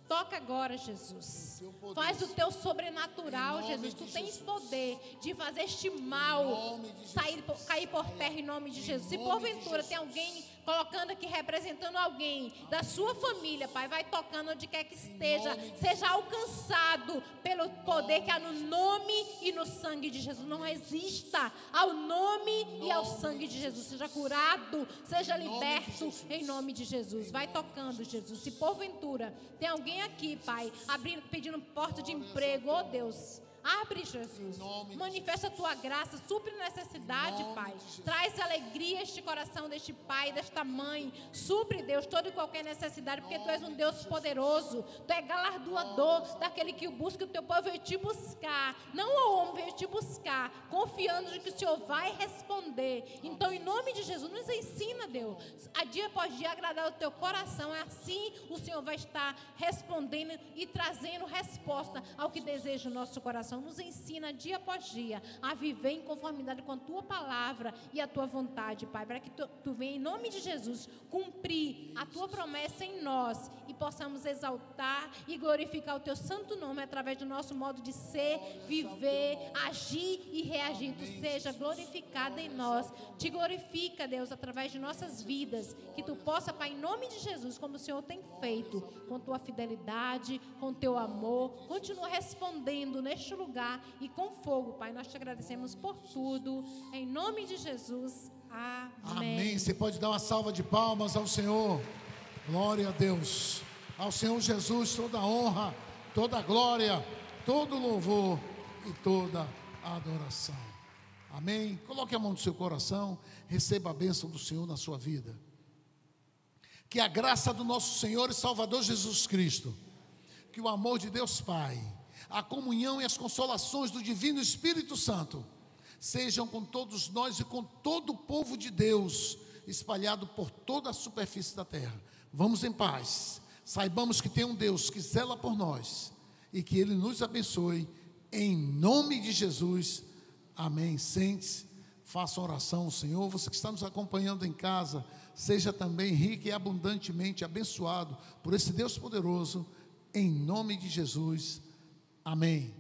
Toca agora, Jesus. Faz o teu sobrenatural, Jesus. Tu tens poder de fazer este mal sair, cair por terra em nome de Jesus. Se porventura tem alguém colocando aqui, representando alguém da sua família, Pai, vai tocando onde quer que esteja, seja alcançado pelo poder que há no nome e no sangue de Jesus. Não resista ao nome e ao sangue de Jesus. Seja curado, seja liberto em nome de Jesus. Vai tocando, Jesus. Se porventura tem alguém aqui, Pai, abrindo, pedindo porta de emprego, oh Deus. Abre, Jesus. Manifesta a tua graça, supre necessidade, Pai. Traz alegria a este coração deste pai, desta mãe. Supre, Deus, toda e qualquer necessidade, porque tu és um Deus poderoso. Tu é galardoador daquele que busca. O teu povo veio te buscar. Não o homem veio te buscar, confiando de que o Senhor vai responder. Então, em nome de Jesus, nos ensina, Deus, a dia após dia agradar o teu coração. É assim o Senhor vai estar respondendo e trazendo resposta ao que deseja o nosso coração coração. Nos ensina dia após dia a viver em conformidade com a tua palavra e a tua vontade, Pai, para que tu, tu venha em nome de Jesus cumprir a tua promessa em nós e possamos exaltar e glorificar o teu santo nome através do nosso modo de ser, viver, agir e reagir. Tu seja glorificada em nós. Te glorifica, Deus, através de nossas vidas. Que tu possa, Pai, em nome de Jesus, como o Senhor tem feito, com tua fidelidade, com teu amor, continua respondendo neste lugar e com fogo, Pai. Nós te agradecemos por tudo. Em nome de Jesus. Amém. Amém. Você pode dar uma salva de palmas ao Senhor. Glória a Deus. Ao Senhor Jesus toda honra, toda glória, todo louvor e toda adoração. Amém. Coloque a mão no seu coração, receba a bênção do Senhor na sua vida. Que a graça do nosso Senhor e Salvador Jesus Cristo, que o amor de Deus Pai, a comunhão e as consolações do Divino Espírito Santo sejam com todos nós e com todo o povo de Deus espalhado por toda a superfície da terra. Vamos em paz. Saibamos que tem um Deus que zela por nós e que Ele nos abençoe em nome de Jesus. Amém. Sente-se, faça oração ao Senhor. Você que está nos acompanhando em casa, seja também rico e abundantemente abençoado por esse Deus poderoso, em nome de Jesus. Amém.